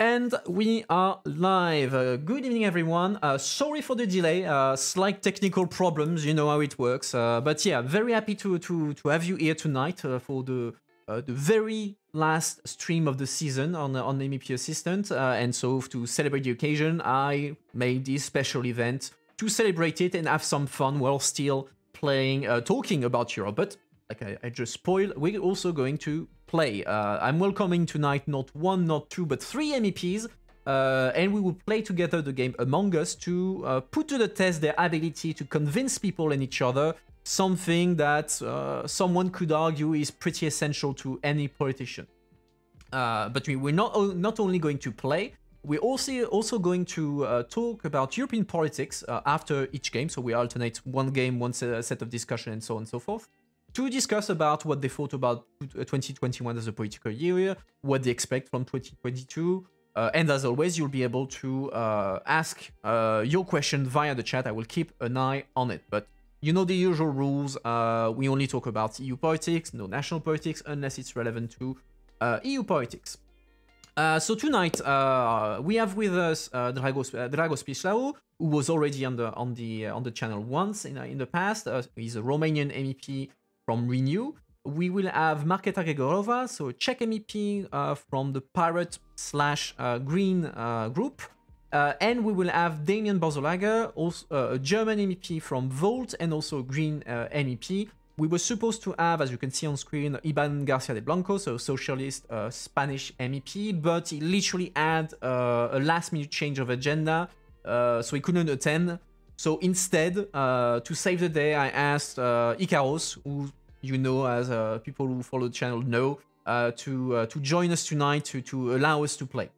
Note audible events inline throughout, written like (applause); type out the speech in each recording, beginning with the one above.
And we are live. Uh, good evening, everyone. Uh, sorry for the delay. Uh, slight technical problems. You know how it works. Uh, but yeah, very happy to to to have you here tonight uh, for the uh, the very last stream of the season on on MEP Assistant. And so to celebrate the occasion, I made this special event to celebrate it and have some fun while still playing, talking about Europe. But like I, I just spoiled, we're also going to play. Uh, I'm welcoming tonight not one, not two, but three MEPs. Uh, and we will play together the game Among Us to uh, put to the test their ability to convince people and each other something that uh, someone could argue is pretty essential to any politician. Uh, but we, we're not not only going to play, we're also also going to uh, talk about European politics after each game. So we alternate one game, one set of discussion, and so on and so forth to discuss about what they thought about 2021 as a political year, what they expect from 2022. Uh, and as always, you'll be able to uh, ask uh, your question via the chat. I will keep an eye on it. But you know the usual rules. Uh, we only talk about EU politics, no national politics, unless it's relevant to uh, EU politics. Uh, so tonight uh, we have with us uh, Dragos uh, Dragos Pislaru, who was already on the on the uh, on the channel once in uh, in the past. Uh, he's a Romanian MEP from Renew. We will have Marketa Gregorova, so Czech MEP uh, from the Pirate slash uh, Green uh, group. Uh, and we will have Damian Boeselager, also uh, a German MEP from Volt and also a Green MEP. We were supposed to have, as you can see on screen, Iban Garcia de Blanco, so socialist Spanish MEP, but he literally had a last minute change of agenda, so he couldn't attend. So instead, uh, to save the day, I asked uh, Ikaros, who you know as uh, people who follow the channel know, uh, to uh, to join us tonight to to allow us to play.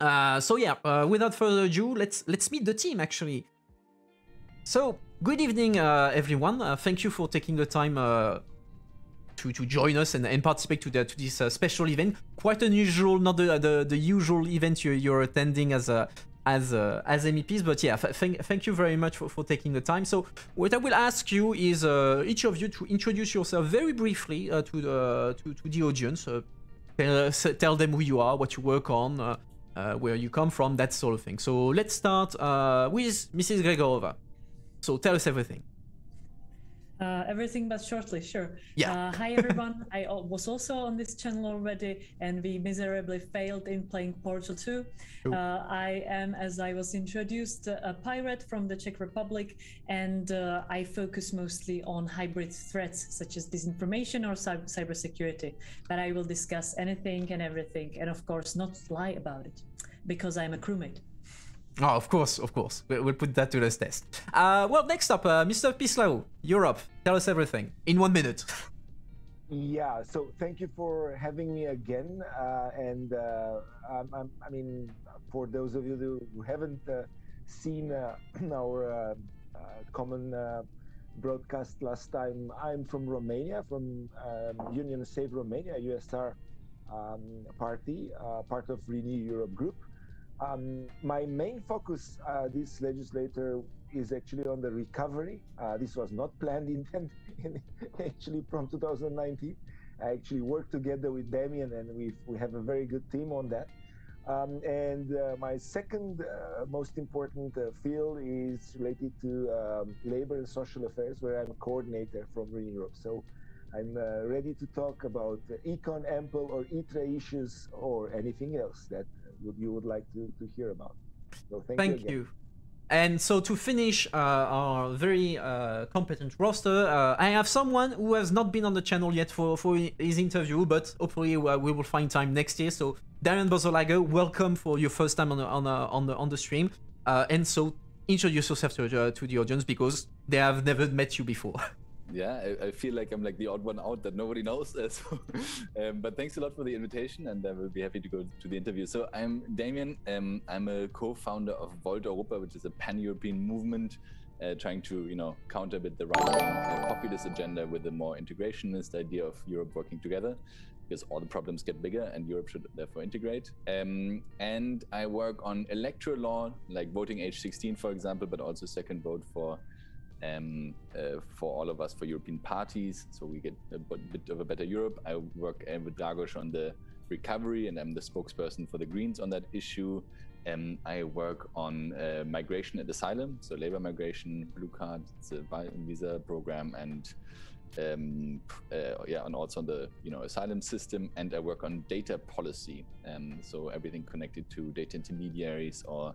Uh, so yeah, uh, without further ado, let's let's meet the team actually. So good evening, uh, everyone. Thank you for taking the time to to join us and, and participate to the to this special event. Quite unusual, not the the, the usual event you're, you're attending as a as uh, as MEPs, but yeah, th- thank thank you very much for, for taking the time. So what I will ask you is uh, each of you to introduce yourself very briefly uh, to the to, to the audience. Uh, tell, s- tell them who you are, what you work on, uh, uh, where you come from, that sort of thing. So let's start uh, with Mrs. Gregorova. So tell us everything. Uh, everything but shortly, sure. Yeah. Uh, hi everyone. (laughs) I was also on this channel already, and we miserably failed in playing Portal 2. Uh, I am, as I was introduced, a pirate from the Czech Republic, and uh, I focus mostly on hybrid threats such as disinformation or cy- cybersecurity. But I will discuss anything and everything, and of course, not lie about it, because I'm a crewmate. Oh, of course, of course. We- We'll put that to the test. Uh, well, next up, uh, Mr. Pislaru, Europe. Tell us everything in one minute. Yeah, so thank you for having me again. Uh, and uh, um, I mean, for those of you who- haven't uh, seen uh, (clears throat) our common broadcast last time, I'm from Romania, from um, Union Save Romania, USR um, party, part of Renew Europe Group. Um, my main focus uh, this legislator is actually on the recovery. Uh, this was not planned in, (laughs) in actually from 2019. I actually worked together with Damian, and we we have a very good team on that. Um, and uh, my second uh, most important uh, field is related to um, labor and social affairs, where I'm a coordinator from Renew Europe. So I'm uh, ready to talk about uh, econ, EMPL, or ITRE issues, or anything else that would, you would like to, to hear about. So thank, Thank you. you. And so to finish uh, our very uh, competent roster, uh, I have someone who has not been on the channel yet for, for his interview, but hopefully uh, we will find time next year. So Darren Boeselager, welcome for your first time on the, on the, on the, on the stream. Uh, and so introduce yourself to, uh, to the audience because they have never met you before. (laughs) yeah I, I feel like i'm like the odd one out that nobody knows (laughs) um, but thanks a lot for the invitation and i will be happy to go to the interview so i'm damien um, i'm a co-founder of volt europa which is a pan-european movement uh, trying to you know counter a bit the right-wing uh, populist agenda with a more integrationist idea of europe working together because all the problems get bigger and Europe should therefore integrate. Um, and I work on electoral law, like voting age 16, for example, but also second vote for um, uh, for all of us for European parties, so we get a bit of a better Europe. I work uh, with Dragos on the recovery, and I'm the spokesperson for the Greens on that issue. Um, I work on uh, migration and asylum, so labor migration, blue card, visa program, and um, uh, yeah, and also on the you know asylum system. And I work on data policy, um, so everything connected to data intermediaries or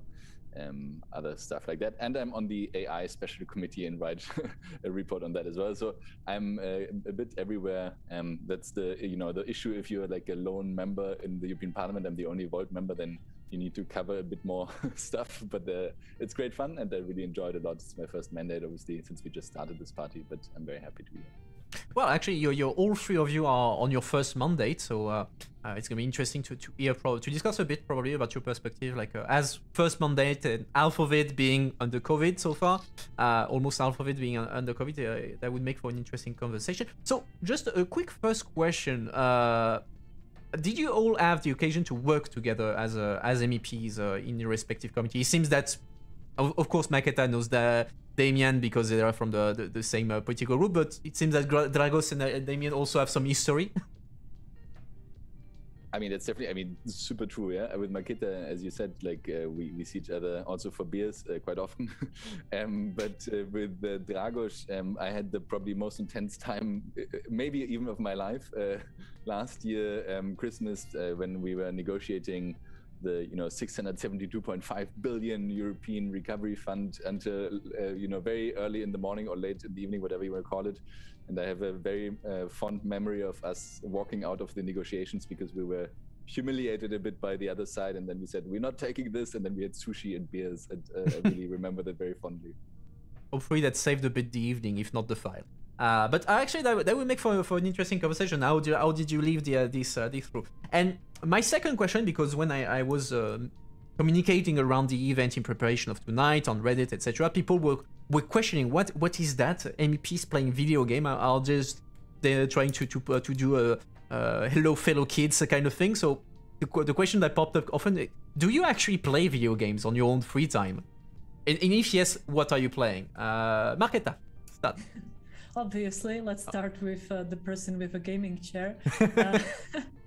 um, other stuff like that. And I'm on the AI special committee and write (laughs) a report on that as well. So I'm uh, a bit everywhere. Um, that's the you know the issue. If you're like a lone member in the European Parliament, I'm the only Volt member, then you need to cover a bit more (laughs) stuff. But uh, it's great fun, and I really enjoyed a lot. It's my first mandate, obviously, since we just started this party. But I'm very happy to be here. Well, actually, you're, you're all three of you are on your first mandate, so uh, uh, it's gonna be interesting to, to hear pro- to discuss a bit probably about your perspective, like uh, as first mandate and half of it being under COVID so far, uh, almost half of it being under COVID. Uh, that would make for an interesting conversation. So, just a quick first question: uh, Did you all have the occasion to work together as as MEPs in your respective committee? It seems that, of, of course, Marketa knows that Damian because they are from the, the, the same uh, political group, but it seems that Dragos and uh, Damian also have some history. (laughs) I mean, that's definitely, I mean, super true, yeah. With Marketa, as you said, like, uh, we, we see each other also for beers uh, quite often. (laughs) um, but uh, with uh, Dragos, um, I had the probably most intense time, uh, maybe even of my life, uh, (laughs) last year, um, Christmas, when we were negotiating the you know 672.5 billion European Recovery Fund until uh, you know very early in the morning or late in the evening, whatever you want to call it. And I have a very uh, fond memory of us walking out of the negotiations because we were humiliated a bit by the other side, and then we said we're not taking this, and then we had sushi and beers. And uh, I really (laughs) remember that very fondly. Hopefully, that saved a bit the evening, if not the file. Uh, but actually, that, that would make for, for an interesting conversation. How, do, how did you leave the, uh, this uh, this through? And my second question, because when I, I was um, communicating around the event in preparation of tonight on Reddit, etc., people were were questioning what what is that MEPs playing video game? Are just they're trying to to uh, to do a, a hello fellow kids kind of thing? So the, the question that popped up often: Do you actually play video games on your own free time? And, and if yes, what are you playing? Uh, Marketa, start. (laughs) obviously let's start with uh, the person with a gaming chair (laughs) (laughs)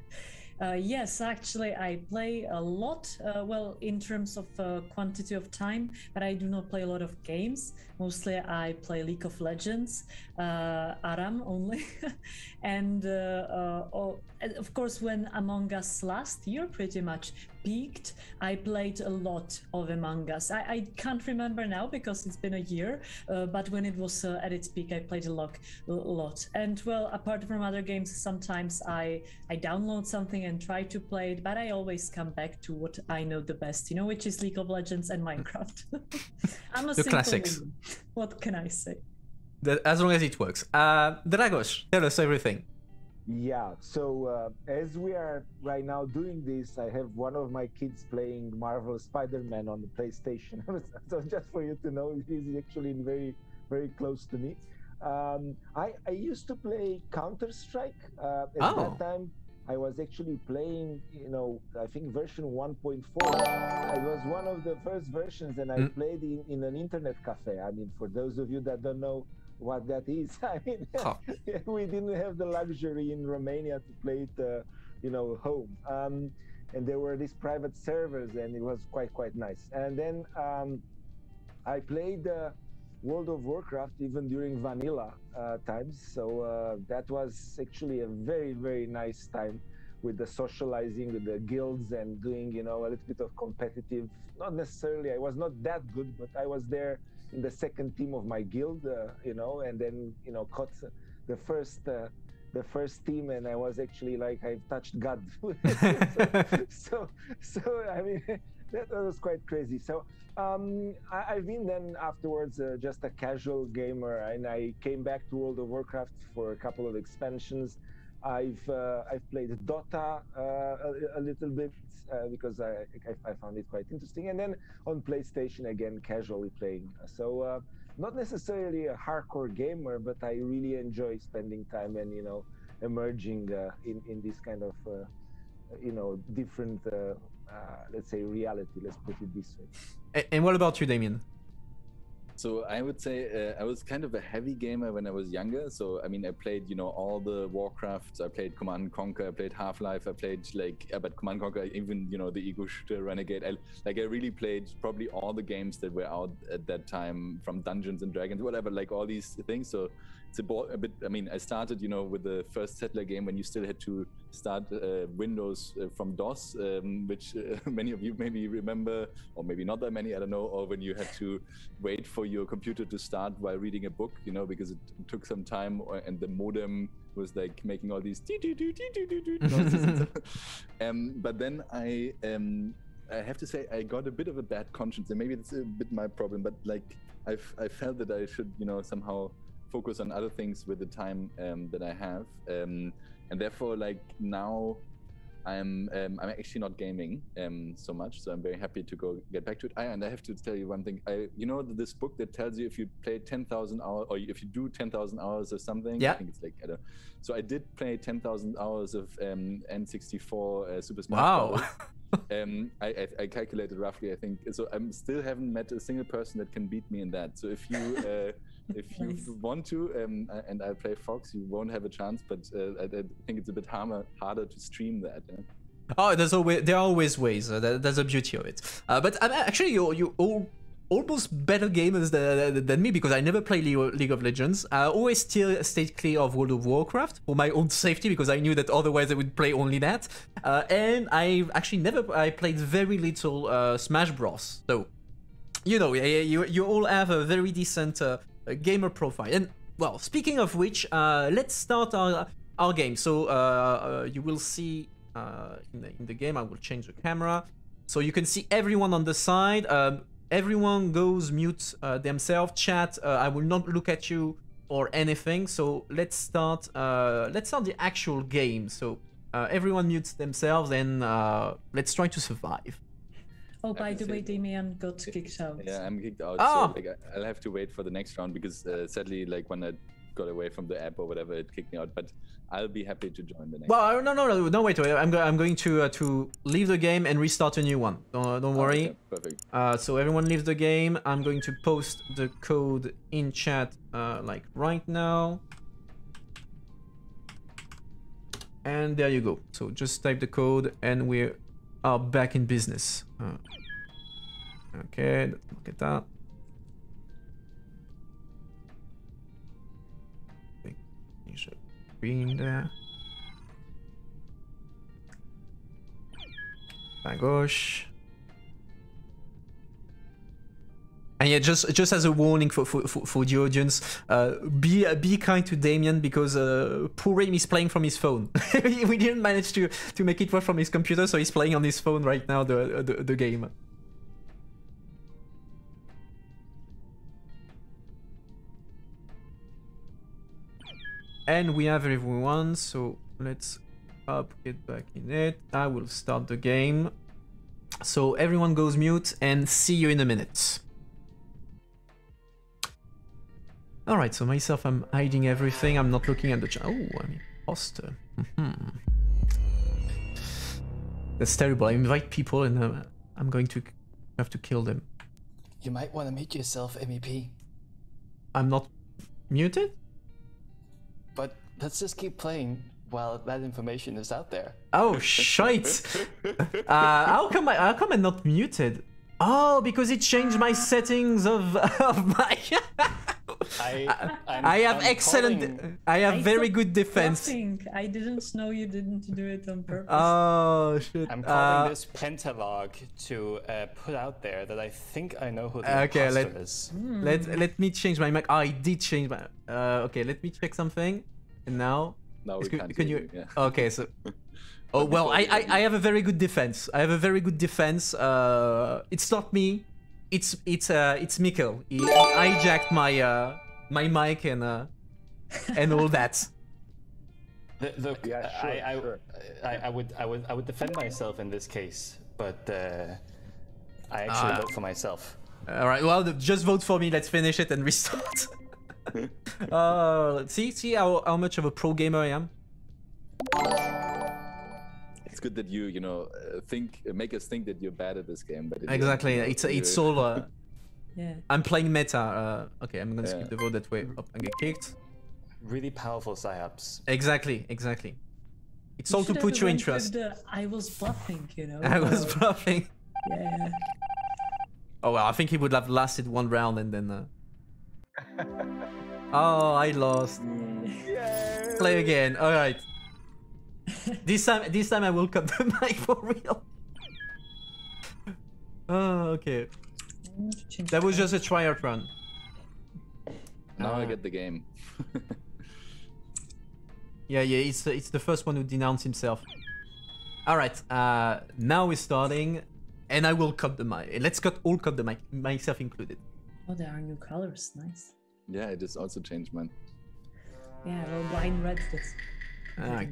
uh, yes, actually, I play a lot. Uh, well, in terms of uh, quantity of time, but I do not play a lot of games. Mostly, I play League of Legends, uh, Aram only, (laughs) and uh, oh, of course, when Among Us last year pretty much peaked, I played a lot of Among Us. I, I can't remember now because it's been a year, but when it was at its peak, I played a lot, a lot. And well, apart from other games, sometimes I I download something and try to play it, but I always come back to what I know the best, you know, which is League of Legends and Minecraft. (laughs) I'm a the classics. Woman. What can I say? That, as long as it works. Uh, Dragos, tell us everything. Yeah, so uh, as we are right now doing this, I have one of my kids playing Marvel Spider-Man on the PlayStation. (laughs) so just for you to know, he's actually very, very close to me. Um, I, I used to play Counter Strike. Uh, at oh. that time, I was actually playing, you know, I think version 1.4. It was one of the first versions, and I mm. played in, in, an internet cafe. I mean, for those of you that don't know what that is, (laughs) I mean, (laughs) we didn't have the luxury in Romania to play it, uh, you know, home. Um, and there were these private servers, and it was quite quite nice. And then um, I played. Uh, World of Warcraft even during vanilla uh, times. So uh, that was actually a very very nice time with the socializing with the guilds and doing you know a little bit of competitive. Not necessarily I was not that good, but I was there in the second team of my guild, uh, you know, and then you know caught the first uh, the first team and I was actually like I've touched God. (laughs) so, (laughs) so, so I mean (laughs) that was quite crazy. So um, I, have been then afterwards uh, just a casual gamer, and I came back to World of Warcraft for a couple of expansions. I've uh, I've played Dota uh, a, a, little bit uh, because I, I, I found it quite interesting, and then on PlayStation again, casually playing. So uh, not necessarily a hardcore gamer, but I really enjoy spending time and you know emerging uh, in in this kind of you know different uh, let's say reality. Let's put it this way. And what about you damien So I would say uh, I was kind of a heavy gamer when I was younger. So I mean, I played you know all the Warcrafts. I played Command and Conquer. I played Half Life. I played like uh, but Command and Conquer even you know the ego shooter Renegade. I, like I really played probably all the games that were out at that time from Dungeons and Dragons, whatever. Like all these things. So it's a, bo- a bit. I mean, I started you know with the first Settler game when you still had to start uh, Windows uh, from DOS, um, which uh, (laughs) many of you maybe remember, or maybe not that many. I don't know. Or when you had to wait for your computer to start while reading a book, you know, because it took some time, or, and the modem was like making all these noises. (laughs) um, but then I. Um, I have to say I got a bit of a bad conscience, and maybe it's a bit my problem. But like I've I felt that I should you know somehow focus on other things with the time um, that I have, um, and therefore like now I'm um, I'm actually not gaming um, so much, so I'm very happy to go get back to it. I, and I have to tell you one thing. I you know this book that tells you if you play ten thousand hours or if you do ten thousand hours or something. Yeah. I think it's like I don't. So I did play ten thousand hours of um, N64 uh, Super Smash Wow. (laughs) Um, I, I, I calculated roughly. I think so. I'm still haven't met a single person that can beat me in that. So if you uh, if (laughs) you Nice. want to, um, and I play Fox, you won't have a chance. But uh, I, I think it's a bit harder harder to stream that. yeah. Oh, there's always there are always ways. Uh, that, that's the beauty of it. Uh, but uh, actually, you're you all almost better gamers than, than me because I never play League of Legends. I always still stayed clear of World of Warcraft for my own safety because I knew that otherwise I would play only that. Uh, and I actually never I played very little uh, Smash Bros. So you know, you you all have a very decent uh, gamer profile. And well, speaking of which, uh, let's start our our game. So uh, uh, you will see uh, in the in the game. I will change the camera, so you can see everyone on the side. Um, everyone goes mute uh, themselves. Chat. Uh, I will not look at you or anything. So let's start. Uh, let's start the actual game. So. Everyone mutes themselves and uh, let's try to survive. Oh, by the way. Damian got kicked out. Yeah, I'm kicked out. Ah! So like, I- I'll have to wait for the next round because uh, sadly, like when I got away from the app or whatever, it kicked me out. But I'll be happy to join the next. Well, no, no, no, no. Wait, wait. I'm, go- I'm going to uh, to leave the game and restart a new one. Don't, don't Oh, worry. okay, perfect. Uh, so everyone leaves the game. I'm going to post the code in chat, uh, like right now. And there you go. So just type the code, and we are back in business. Uh, okay, look at that. Finish the Green there. Bagosh. And yeah, just just as a warning for for, for, the audience, uh, be uh, be kind to Damian because uh, poor Raim is playing from his phone. (laughs) we didn't manage to to make it work from his computer, so he's playing on his phone right now the the, the game. And we have everyone, so let's up get back in it. I will start the game. So everyone goes mute and see you in a minute. Alright, so myself, I'm hiding everything. I'm not looking at the chat. Oh, I'm imposter. Mhm. That's terrible. I invite people and uh, I'm going to have to kill them. You might want to mute yourself, MEP. I'm not muted? But let's just keep playing while that information is out there. Oh, shite! (laughs) Uh, how come I, how come I'm not muted? Oh, because it changed my settings of, (laughs) of my... (laughs) I, I'm, have I'm excellent... calling- I have I very good defense. Bluffing. I didn't know you didn't do it on purpose. Oh, shit. I'm calling Uh, this pentalog to uh, put out there that I think I know who the Okay, imposter let- is. Let let me change my mic. Oh, I did change my. Uh, okay, let me check something. And now, Now we can, can't can you? you, yeah. Okay, so. (laughs) Oh well, I, I I have a very good defense. I have a very good defense. Uh, it's not me. It's it's uh it's Mikkel. He, he hijacked my uh my mic and uh and all that. (laughs) Th- Look, Yeah, I, sure, I, sure. I, I would, I would, I would defend myself in this case, but uh, I actually Ah. vote for myself. All right. Well, just vote for me. Let's finish it and restart. (laughs) (laughs) uh, see see how how much of a pro gamer I am. It's good that you, you know, uh, think, uh, make us think that you're bad at this game. But it isn't, Exactly. you know, It's it's all uh, (laughs) Yeah. I'm playing meta. Uh, okay, I'm gonna Yeah. skip the vote that way. Oh, I get kicked. Really powerful psyops. Exactly, exactly. It's all to put you in trust. the, I was bluffing, you know. (laughs) I was bluffing. Yeah. Oh well, I think he would have lasted one round and then. Uh... (laughs) oh, I lost. Yeah. Play again. All right. This time, this time I will cut the (laughs) mic for real. Oh, okay. I need to change That was just a tryout run. Now I Ah. get the game. (laughs) Yeah, yeah. It's it's the first one who denounced himself. All right. Uh, now we're starting, and I will cut the mic. Let's cut all cut the mic, myself included. Oh, there are new colors. Nice. yeah, I just also changed mine. Yeah, well, wine red this. All right.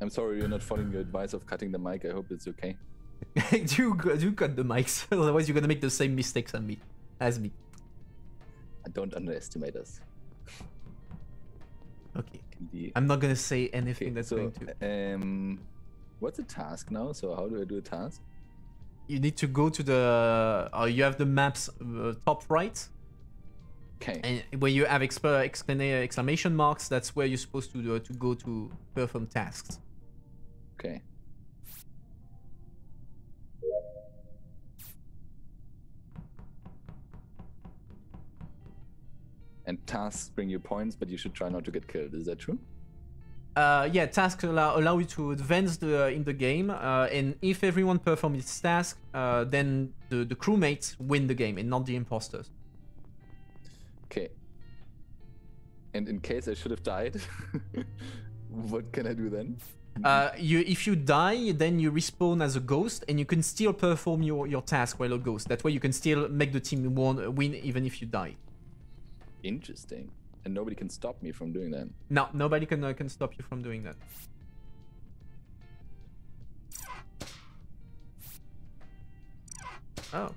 I'm sorry you're not following your advice of cutting the mic. I hope it's okay. (laughs) do do cut the mics, (laughs) otherwise you're gonna make the same mistakes as me. As me. I don't underestimate us. Okay. Be. I'm not gonna say anything Okay, that's so going to. um, what's a task now? So how do I do a task? You need to go to the. Uh, you have the maps uh, top right, Okay. and where you have exclamation marks. That's where you're supposed to uh, to go to perform tasks. Okay. And tasks bring you points, but you should try not to get killed. Is that true? Uh, yeah, tasks allow, allow you to advance the, in the game, uh, and if everyone performs its task, uh, then the, the crewmates win the game and not the imposters. Okay. And in case I should have died, (laughs) what can I do then? Uh, you if you die, then you respawn as a ghost, and you can still perform your, your task while a ghost. That way, you can still make the team won, win even if you die. Interesting. And nobody can stop me from doing that. No, nobody can uh, can stop you from doing that. Oh.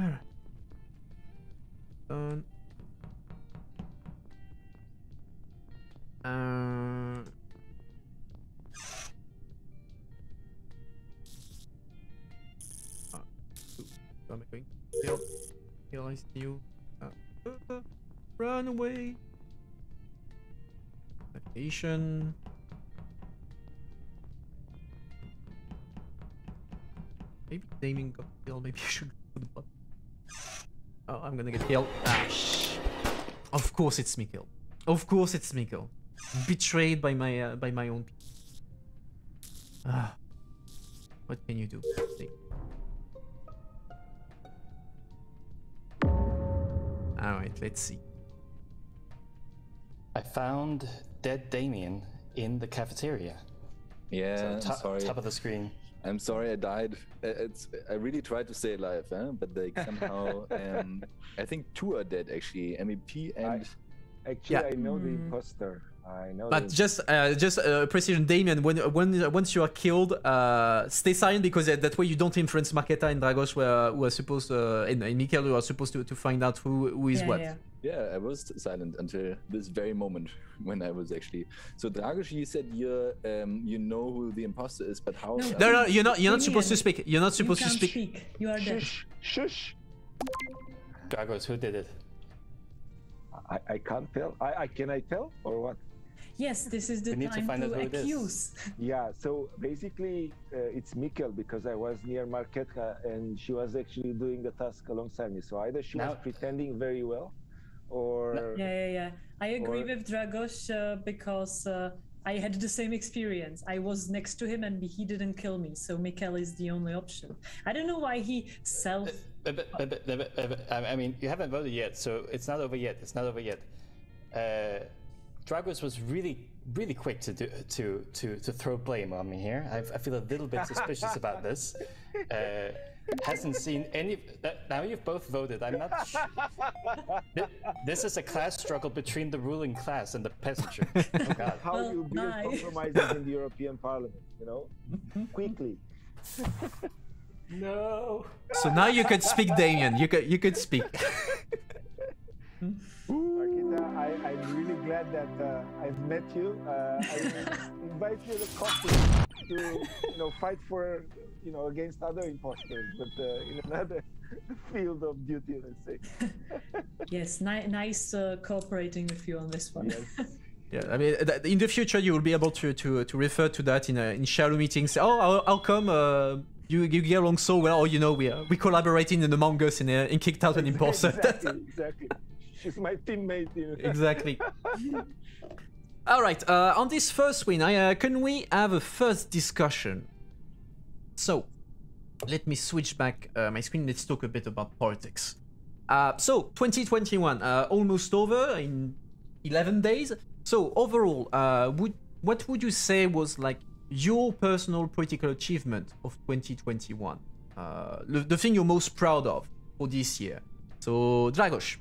Alright. Done. Uh. Ah, ooh, I going? Kill. Kill I steal. Uh, uh, uh, run away. Navigation. Maybe Damian got killed. Maybe I should put the button. Oh, I'm gonna get killed. Ah, shh. Of course it's Mikkel. Of course it's Mikkel. Betrayed by my uh, by my own. Ah. What can you do? Alright, let's see. I found dead Damian in the cafeteria. Yeah, so top, sorry. top of the screen. I'm sorry I died. Uh, It's I really tried to stay alive, huh? but they somehow (laughs) um, I think two are dead actually. MEP and Actually, Yeah. I know the Hmm. imposter. I know. But the just, uh, just uh, precision, Damian. When, when, once you are killed, uh, stay silent because uh, that way you don't influence Marketa and Dragos, who are, who are supposed, uh, and, and Mikkel, who are supposed to, to find out who, who is yeah, what. yeah. Yeah, I was silent until this very moment (laughs) when I was actually. So Dragos, you said you um, you know who the imposter is, but how? No. No, no, you're not. You're not supposed to speak. You're not supposed you to can't speak. You are dead. Shush! Shush! Dragos, who did it? I, I can't tell. I, I can I tell or what? Yes, this is the We need to time find to, out who it is. accuse. Yeah. So basically, uh, it's Mikkel because I was near Marketka and she was actually doing the task alongside me. So either she was pretending very well, or Yeah, yeah, yeah. I agree Or- with Dragos uh, because uh, I had the same experience. I was next to him and he didn't kill me, so Mikkel is the only option. I don't know why he self. But, but, but, but, I mean, you haven't voted yet, so it's not over yet. It's not over yet. Uh, Dragos was really, really quick to do to to to throw blame on me here. I, I feel a little bit suspicious about this. (laughs) Uh, hasn't seen any. Uh, now you've both voted. I'm not. Sh- this is a class struggle between the ruling class and the peasantry. Oh (laughs) God. how Well, you build bye. compromises in the European Parliament. You know, (laughs) quickly. (laughs) No. So now you could speak, Damian. You could, you could speak. Marketa, I, I'm really glad that uh, I've met you. Uh, I invite you to coffee to you know fight for you know against other imposters, but uh, in another (laughs) field of duty, let's say. (laughs) Yes, ni- nice uh, cooperating with you on this one. Yes. (laughs) Yeah, I mean, in the future you will be able to to, to refer to that in uh, in shadow meetings. Oh, how, how come uh, you you get along so well? Or you know, we uh, we collaborating in Among Us in uh, in Kicked Out an Imposter. exactly, exactly. She's my teammate. You know. exactly. (laughs) All right. Uh, on this first win, I, uh, can we have a first discussion? So, let me switch back uh, my screen. Let's talk a bit about politics. Uh, so, 2021, uh, almost over in 11 days. So, overall, uh, would what would you say was like your personal political achievement of 2021? Uh, the, the thing you're most proud of for this year. So, Dragos.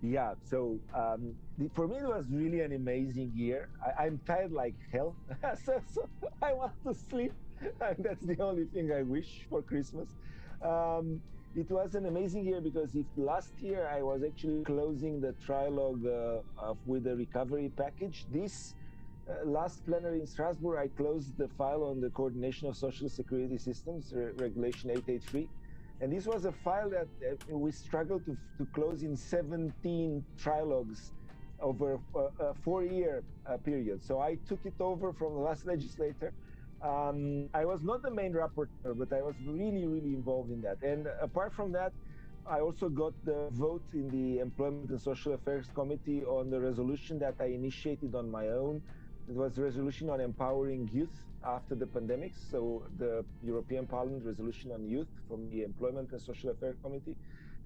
Yeah, so um, the, for me it was really an amazing year. I, I'm tired like hell, (laughs) so, so I want to sleep. (laughs) That's the only thing I wish for Christmas. Um, it was an amazing year because if last year I was actually closing the trilogue uh, of, with the recovery package, this uh, last plenary in Strasbourg I closed the file on the coordination of social security systems, re- Regulation 883 and this was a file that uh, we struggled to, to close in 17 trilogues over a, four year uh, period. So I took it over from the last legislator. Um, I was not the main rapporteur, but I was really, really involved in that. And apart from that, I also got the vote in the Employment and Social Affairs Committee on the resolution that I initiated on my own. It was resolution on empowering youth after the pandemic. So the European Parliament resolution on youth from the Employment and Social Affairs Committee.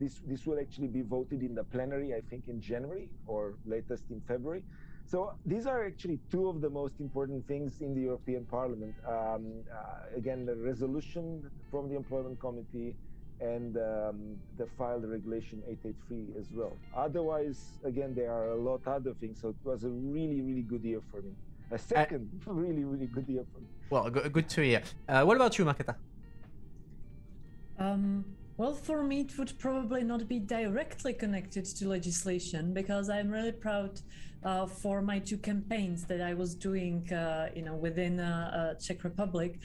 This this will actually be voted in the plenary, I think, in January or latest in February. So these are actually two of the most important things in the European Parliament. Um, uh, again, the resolution from the Employment Committee and um, the filed regulation 883 as well. Otherwise, again, there are a lot other things. So it was a really, really good year for me. A second (laughs) really, really good year for me. Well, go- good to hear. Uh, what about you, Marketa? Um, well, for me, it would probably not be directly connected to legislation because I'm really proud uh, for my two campaigns that I was doing, uh, you know, within uh, uh, Czech Republic,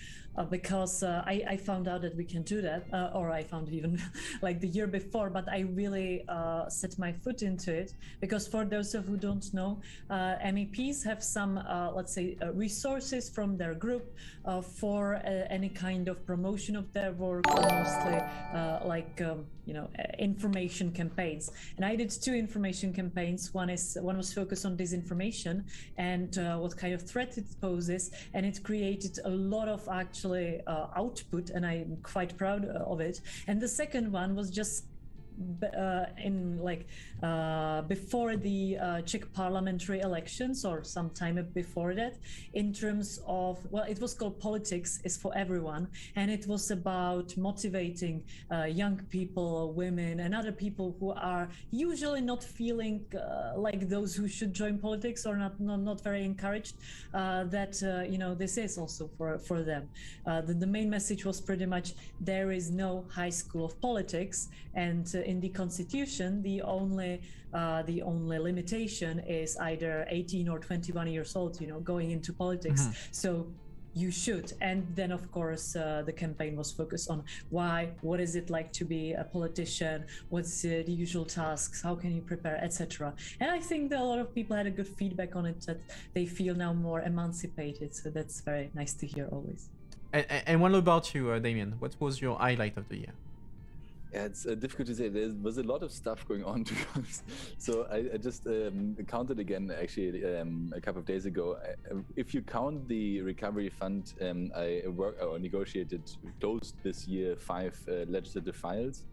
because I, I found out that we can do that, or I found it even (laughs) like the year before. But I really set my foot into it because for those of who don't know, MEPs have some, let's say, resources from their group for any kind of promotion of their work, mostly like um, you know uh, information campaigns. And I did two information campaigns. One is one was focused on disinformation and uh, what kind of threat it poses, and it created a lot of actually uh, output, and I'm quite proud uh, of it. And the second one was just uh, in like uh, before the uh, Czech parliamentary elections or some time before that, in terms of well, it was called politics is for everyone, and it was about motivating uh, young people, women, and other people who are usually not feeling uh, like those who should join politics or not not, not very encouraged. Uh, that you know this is also for for them. The, the main message was pretty much there is no high school of politics, and in the constitution, the only uh, the only limitation is either 18 or 21 years old. You know, going into politics. So you should and then of course uh, the campaign was focused on why what is it like to be a politician what's uh, the usual tasks how can you prepare etc and i think that a lot of people had a good feedback on it that they feel now more emancipated so that's very nice to hear always And, and what about you, uh, Damian? What was your highlight of the year? Yeah, it's uh, difficult to say. There was a lot of stuff going on, (laughs) to be honest. So I, I just um, counted again, actually, um, a couple of days ago. I, uh, if you count the recovery fund, um, I work or negotiated, closed this year five uh, legislative files.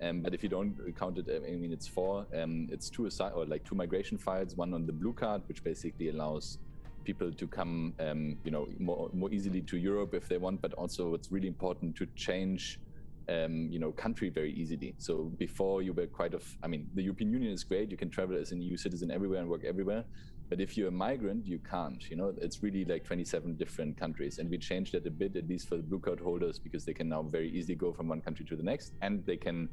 Um, but if you don't count it, I mean, it's four. Um, it's two aside, or like two migration files. One on the blue card, which basically allows people to come, um, you know, more more easily to Europe if they want. But also, it's really important to change um, you know, country very easily. So before you were quite of, I mean, the European Union is great. You can travel as an EU citizen everywhere and work everywhere. But if you're a migrant, you can't. You know, it's really like 27 different countries, and we changed that a bit, at least for the blue card holders, because they can now very easily go from one country to the next, and they can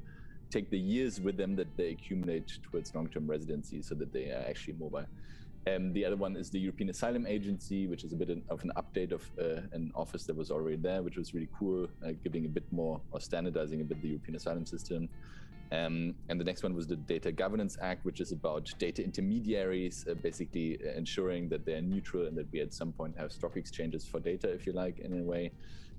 take the years with them that they accumulate towards long-term residency, so that they are actually mobile. Um, the other one is the European Asylum Agency, which is a bit of an update of uh, an office that was already there, which was really cool, uh, giving a bit more or standardizing a bit the European asylum system. Um, and the next one was the Data Governance Act, which is about data intermediaries, uh, basically uh, ensuring that they're neutral and that we at some point have stock exchanges for data, if you like, in a way.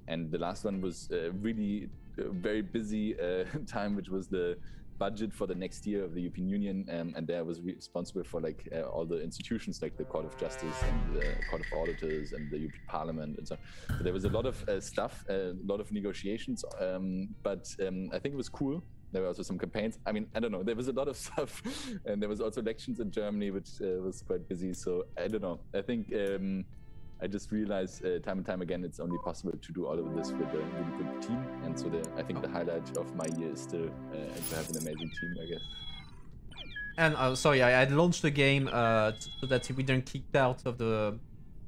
And the last one was uh, really uh, very busy (laughs) time, which was the budget for the next year of the European Union, um, and there I was responsible for like uh, all the institutions like the Court of Justice and the Court of Auditors and the European Parliament and so. So there was a lot of uh, stuff, a lot of negotiations, um, but um, I think it was cool. There were also some campaigns. I mean, I don't know. There was a lot of (laughs) stuff, and there was also elections in Germany, which uh, was quite busy. So I don't know. I think um, I just realized uh, time and time again it's only possible to do all of this with a really good team. And so the, I think the highlight of my year is still uh, to have an amazing team, I guess. And uh, sorry, I had launched the game uh, so that we didn't kicked out of the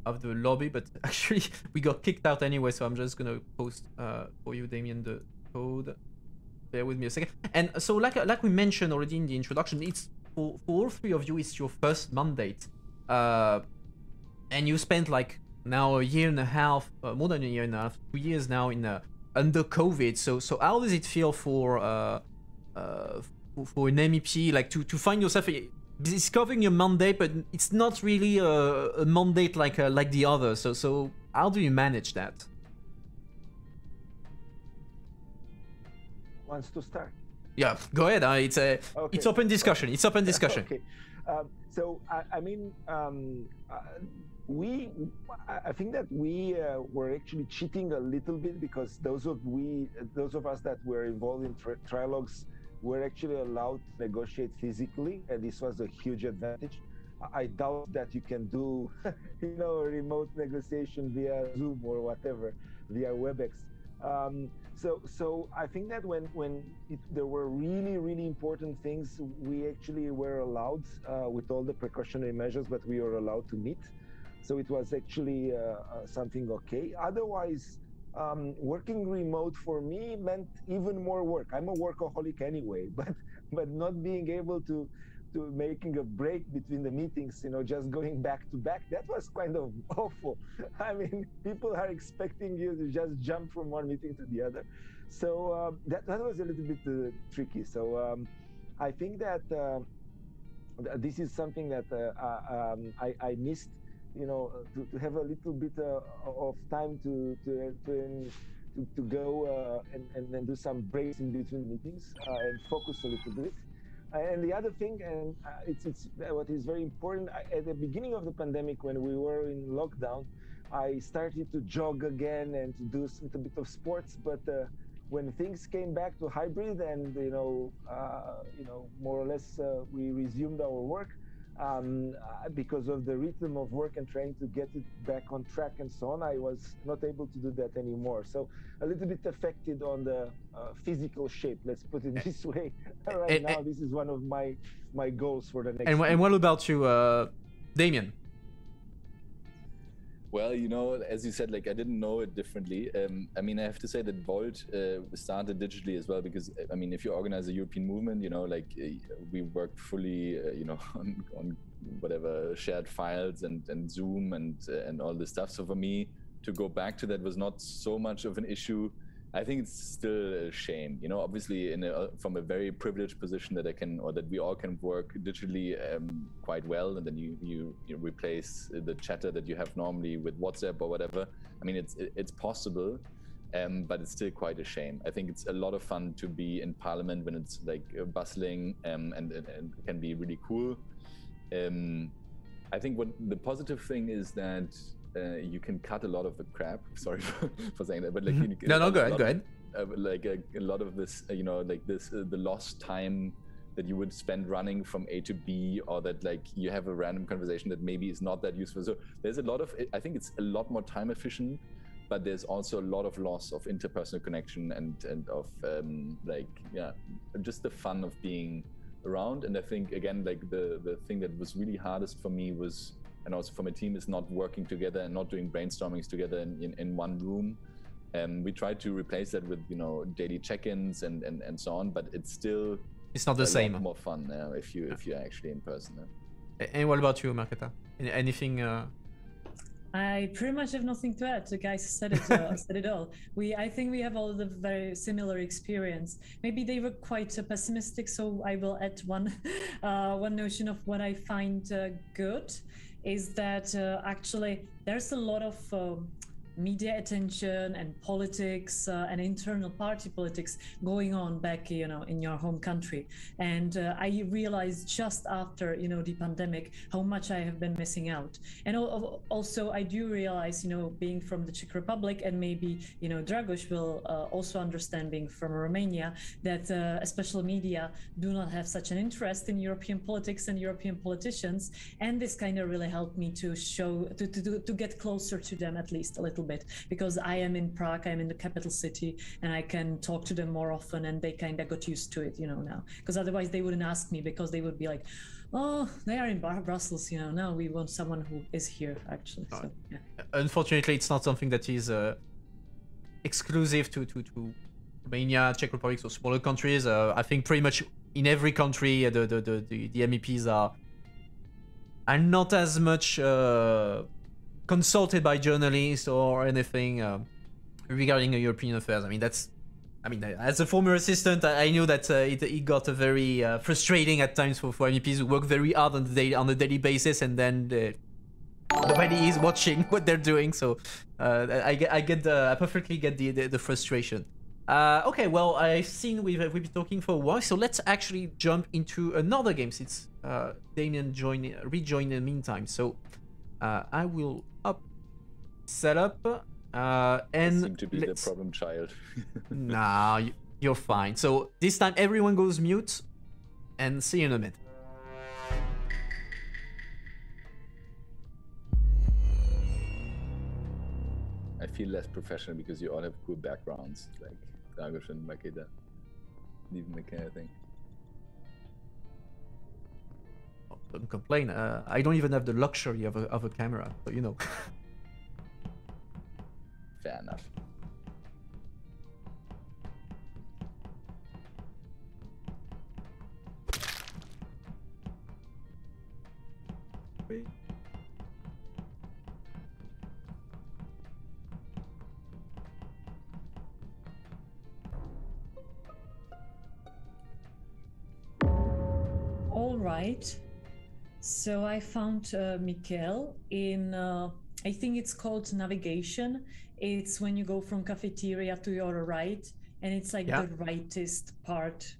of the lobby, but (laughs) actually we got kicked out anyway. So I'm just gonna post uh, for you, Damian, the code. Bear with me a second. And so, like like we mentioned already in the introduction, it's for for all three of you, it's your first mandate, uh, and you spent like now a year and a half, uh, more than a year and a half, two years now in uh, under COVID. So so how does it feel for uh, uh, for, an MEP like to to find yourself discovering your mandate, but it's not really a, a mandate like uh, like the other. So so how do you manage that? Wants to start? Yeah, go ahead. Uh, it's a okay. it's open discussion. It's open discussion. (laughs) okay. Um, so I, I mean, um, uh, we i think that we uh, were actually cheating a little bit because those of we those of us that were involved in tri- trilogues were actually allowed to negotiate physically and this was a huge advantage. I doubt that you can do (laughs) you know a remote negotiation via zoom or whatever via webex. Um, so so i think that when when it, there were really really important things we actually were allowed uh, with all the precautionary measures but we were allowed to meet so it was actually uh, uh, something okay. Otherwise, um, working remote for me meant even more work. I'm a workaholic anyway, (laughs) but but not being able to to making a break between the meetings, you know, just going back to back, that was kind of (laughs) awful. I mean, people are expecting you to just jump from one meeting to the other. So uh, that, that was a little bit uh, tricky. So um, I think that uh, this is something that uh, um, I, I missed you know, to, to have a little bit uh, of time to to to, to, go uh, and, and then do some breaks in between meetings uh, and focus a little bit. And the other thing, and it's, it's what is very important. At the beginning of the pandemic, when we were in lockdown, I started to jog again and to do a little bit of sports. But uh, when things came back to hybrid and you know, uh, you know, more or less uh, we resumed our work, um, uh, because of the rhythm of work and trying to get it back on track and so on, I was not able to do that anymore. So a little bit affected on the uh, physical shape. Let's put it this way. (laughs) right and, now, this is one of my my goals for the next. And, and what about you, uh, Damian? Well, you know, as you said, like I didn't know it differently. Um, I mean, I have to say that Volt uh, started digitally as well because I mean, if you organize a European movement, you know, like uh, we worked fully, uh, you know, (laughs) on, on, whatever shared files and and Zoom and uh, and all this stuff. So for me to go back to that was not so much of an issue. I think it's still a shame, you know. Obviously, in a, from a very privileged position that I can, or that we all can work digitally um, quite well, and then you, you you replace the chatter that you have normally with WhatsApp or whatever. I mean, it's it's possible, um, but it's still quite a shame. I think it's a lot of fun to be in Parliament when it's like uh, bustling um, and, and, and can be really cool. Um, I think what the positive thing is that uh, you can cut a lot of the crap. (laughs) Sorry for, (laughs) for saying that, but like mm-hmm. you, no, no, go ahead, go ahead. Of, uh, like a, a, lot of this, uh, you know, like this, uh, the lost time that you would spend running from A to B, or that like you have a random conversation that maybe is not that useful. So there's a lot of, I think it's a lot more time efficient, but there's also a lot of loss of interpersonal connection and and of um, like yeah, just the fun of being around. And I think again, like the the thing that was really hardest for me was and also from a team is not working together and not doing brainstormings together in, in, in one room And we tried to replace that with you know daily check-ins and and, and so on, but it's still It's not the a same. lot more fun uh, if you if you're actually in person. uh. And what about you, Marketa? Anything? Uh... I pretty much have nothing to add. The guys said it uh, (laughs) said it all. We I think we have all the very similar experience. Maybe they were quite uh, pessimistic, so I will add one (laughs) uh, one notion of what I find uh, good is that uh, actually there's a lot of um, media attention and politics uh, and internal party politics going on back you know in your home country. And uh, i realized just after you know the pandemic how much i have been missing out. And al- al- also i do realize you know being from the czech republic and maybe you know dragos will uh, also understand being from romania that uh, especially media do not have such an interest in european politics and european politicians. And this kind of really helped me to show to, to- to get closer to them at least a little bit because i am in prague i'm in the capital city and i can talk to them more often and they kind of got used to it you know now. Because otherwise they wouldn't ask me because they would be like oh they are in Bar- brussels you know now we want someone who is here actually. So yeah. Unfortunately, it's not something that is uh, exclusive to, to, to Romania, Czech Republic, or smaller countries. Uh, I think pretty much in every country, uh, the, the, the, the, the MEPs are, are not as much uh, consulted by journalists or anything uh, regarding European affairs. I mean, that's. I mean, as a former assistant, I I knew that uh, it, it got very uh, frustrating at times for, for MEPs who work very hard on the day, on a daily basis, and then the, nobody is watching (laughs) what they're doing so uh, I, I get the I perfectly get the the, the frustration uh, okay well I've seen we've, we've been talking for a while so let's actually jump into another game since uh, Damian join rejoin in the meantime so uh, I will up set up uh, and seem to be the problem child. (laughs) nah you- you're fine so this time everyone goes mute and see you in a minute I feel less professional because you all have cool backgrounds, like Dragos and Marketa. Even Marketa, I think. Oh, don't complain uh, I don't even have the luxury of a, of a camera so you know (laughs) Fair enough. All right. So I found uh, Mikel in, uh, I think it's called navigation. It's when you go from cafeteria to your right, and it's like Yeah. the rightest part.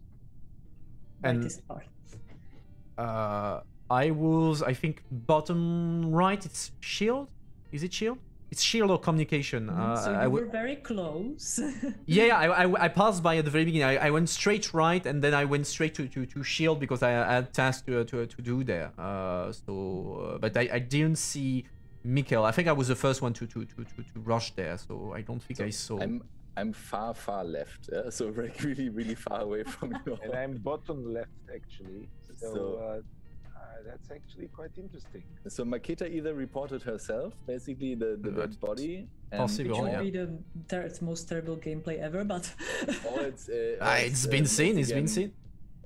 And- Rightest part. uh I was I think bottom right it's shield is it shield it's shield or communication uh, so you I were very close. (laughs) yeah, yeah I, I, I passed by at the very beginning I, I went straight right and then I went straight to, to, to shield because I had tasks to, to, to do there uh so uh, but I, I didn't see Mikkel I think I was the first one to to, to, to, to rush there so I don't think I saw I'm I'm far far left, yeah? so like really really far away (laughs) from you. all. and I'm bottom left actually. So, So- uh, uh, that's actually quite interesting. So Marketa either reported herself, basically the, the Uh, dead body, and possible, Which Oh, would yeah. be the ter- most terrible gameplay ever, but (laughs) or it's uh, Ah, or it's uh, been seen it's been seen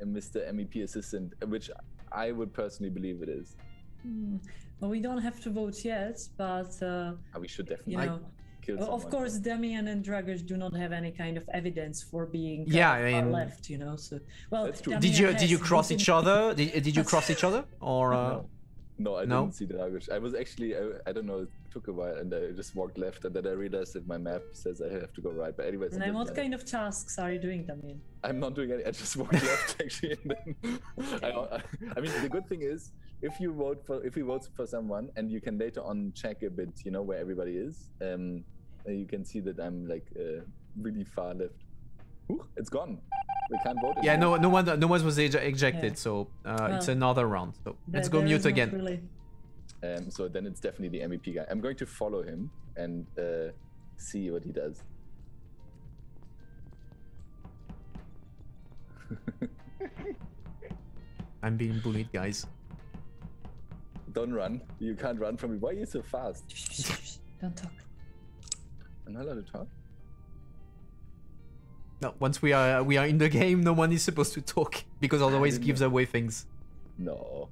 a Mr. MEP assistant, uh, which I would personally believe it is. Hmm. Well, we don't have to vote yet. But uh, Uh, we should definitely you know, Well, someone. of course, Damian and Dragos do not have any kind of evidence for being uh, Yeah, I mean- left, you know. So, well, did you did you cross each other did, did you cross each other (laughs) or uh, No. No, I No? didn't see Dragic. I was actually, I, I don't know, it took a while and I just walked left and then I realized that my map says I have to go right. But anyways, And what doesn't kind of tasks are you doing, Damian? matter. I'm not doing any, I just walked (laughs) left actually. And then (laughs) I, I, I mean, the good thing is if you vote for, if you vote for someone and you can later on check a bit, you know, where everybody is, um, you can see that I'm like uh, really far left. Ooh, it's gone. We can't vote yeah anymore. no no one no one was ejected Yeah. so uh, it's another round so let's go mute again Really... Um, so then it's definitely the MVP guy. I'm going to follow him and uh, see what he does. (laughs) I'm being bullied guys Don't run. You can't run from me. Why are you so fast? Don't talk. I'm not allowed to talk. No, once we are we are in the game, no one is supposed to talk because otherwise it didn't gives know. away things. No.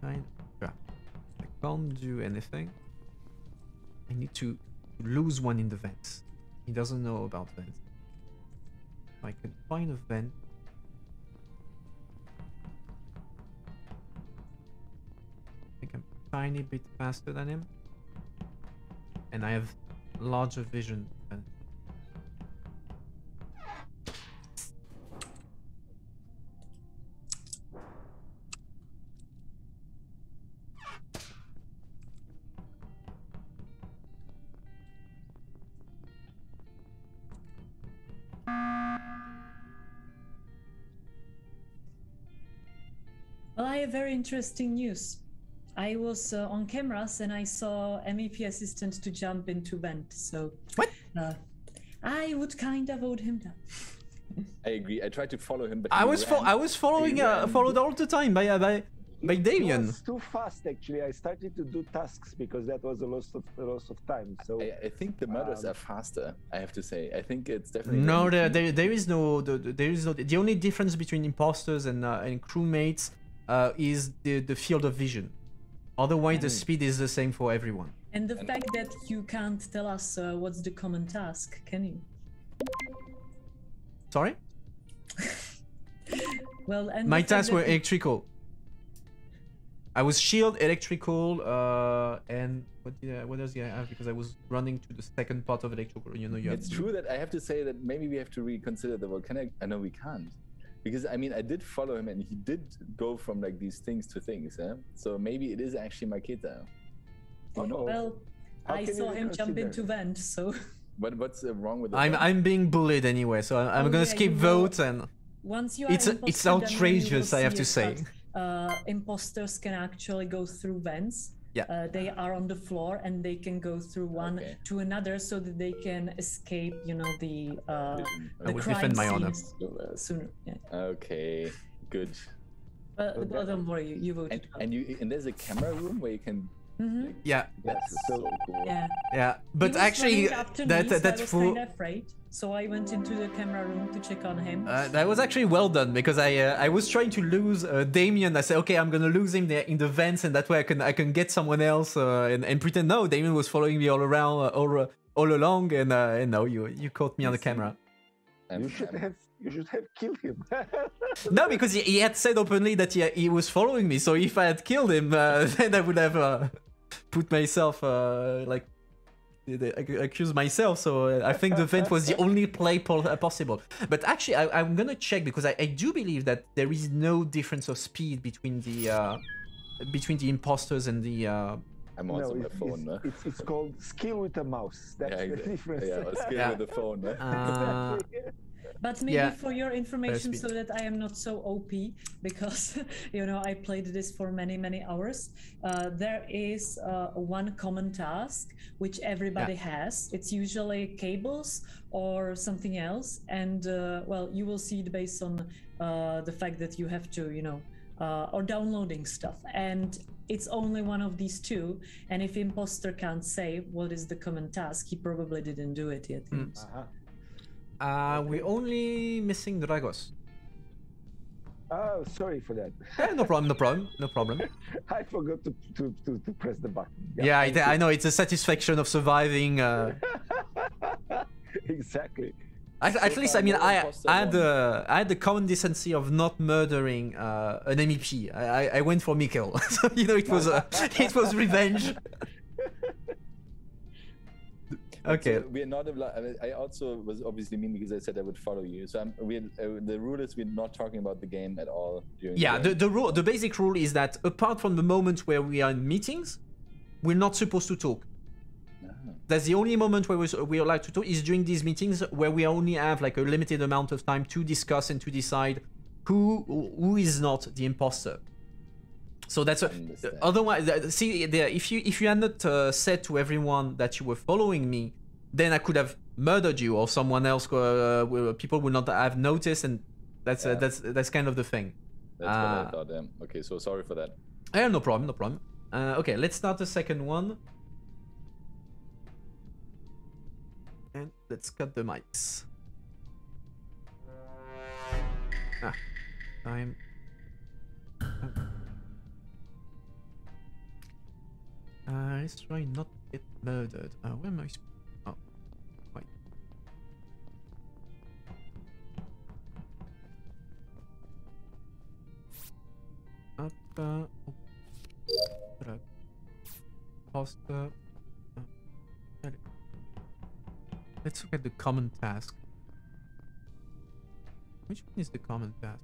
Fine. Yeah. I can't do anything. I need to lose one in the vents. He doesn't know about vents. I can find a vent. I think I'm a tiny bit faster than him. And I have larger vision very interesting news. I was uh, on cameras and I saw MEP assistant to jump into vent. So What? Uh, I would kind of vote him down. I agree. I tried to follow him, but I was fo- I was following uh, followed all the time by uh, by by It Damian. was too fast actually. I started to do tasks because that was a loss of a loss of time. So I, I think the murders Um, are faster. I have to say. I think it's definitely. No, there, there, there is no, the, the- there is no. The only difference between imposters and uh, and crewmates uh, is the the field of vision. Otherwise, the speed is the same for everyone. And the fact that you can't tell us uh, what's the common task, can you? Sorry, (laughs) Well, and my the fact tasks were electrical. I was shield, electrical, uh, and what did I, what else did I have? Because I was running to the second part of electrical. You know, you have It's true that I have to say that maybe we have to reconsider the volcanic. I know we can't, because I mean I did follow him and he did go from like these things to things. Eh? So maybe it is actually Marketa. Oh, no. Well, How I saw him jump into vent, so (laughs) But what's uh, wrong with the I'm vent? I'm being bullied anyway, so I'm, I'm Oh, gonna yeah, skip you will- vote and once you are it's it's imposter, then you will outrageous. I have to say. but, uh, imposters can actually go through vents. Yeah. Uh, they are on the floor and they can go through one Okay. to another so that they can escape, you know, the uh, Vision. the crime defend my honor. uh, sooner. Yeah. Okay, good. But, but don't worry, you, you voted. And and you and there's a camera room where you can. Hmm Yeah, That's so- so cool. Yeah. yeah. He But was actually, running up to that me, so that I was full. kind of afraid. So I went into the camera room to check on him. Uh, that was actually well done because I uh, I was trying to lose uh, Damian. I said, okay, I'm gonna lose him there in the vents, and that way I can I can get someone else uh, and, and pretend no, Damian was following me all around, uh, all uh, all along, and uh, and no, you you caught me on the camera. I'm- you should I'm- have you should have killed him. (laughs) No, because he, he had said openly that he he was following me. So if I had killed him, uh, (laughs) then I would have uh, put myself uh, like accuse myself. So uh, I think the vent was the (laughs) only play uh, possible. But actually, I, I'm gonna check because I, I do believe that there is no difference of speed between the uh, between the imposters and the. Uh, I'm also on my it's, phone. no? it's, it's called skill with a mouse. That's yeah, the difference. Yeah, I was scared Yeah. with the phone. no? uh, (laughs) But maybe Yeah. for your information, so that I am not so OP, (laughs) because you know I played this for many many hours. Uh, there is uh, one common task which everybody has. It's usually cables or something else, and uh, well, you will see it based on uh, the fact that you have to, you know, uh, or downloading stuff, and it's only one of these two. And if imposter can't say what is the common task, he probably didn't do it yet. Uh-huh. Uh, we're only missing Dragos. Oh, sorry for that. Yeah, no problem, no problem, no problem. I forgot to, to, to, to press the button. Yeah, thank I, I know it's a satisfaction of surviving. Uh, (laughs) exactly. At, at So least, I mean, I, I had the I had the common decency of not murdering uh, an MEP. I, I, I went for Mikkel, (laughs) so you know it was uh, (laughs) it was revenge. Okay, So we're not. I, mean, I also was obviously mean because I said I would follow you. So I'm, we're, uh, the rule is we're not talking about the game at all during. yeah. the The the rule, the basic rule is that apart from the moment where we are in meetings, we're not supposed to talk. Ah. That's the only moment where we're, we're allowed to talk is during these meetings where we only have like a limited amount of time to discuss and to decide who who is not the imposter. So that's a, otherwise. uh, See, there, if you if you had not uh, said to everyone that you were following me, then I could have murdered you or someone else. Uh, people would not have noticed, and that's uh, that's that's kind of the thing. That's what I Ah. thought. Um, okay, so sorry for that. Yeah, no problem, no problem. Uh, okay, let's start the second one. And let's cut the mics. Ah, time. Uh, let's try not to get murdered. Uh, where am I? Oh, wait. Up, uh, oh. Drag. Poster. Uh. Let's look at the common task. Which one is the common task?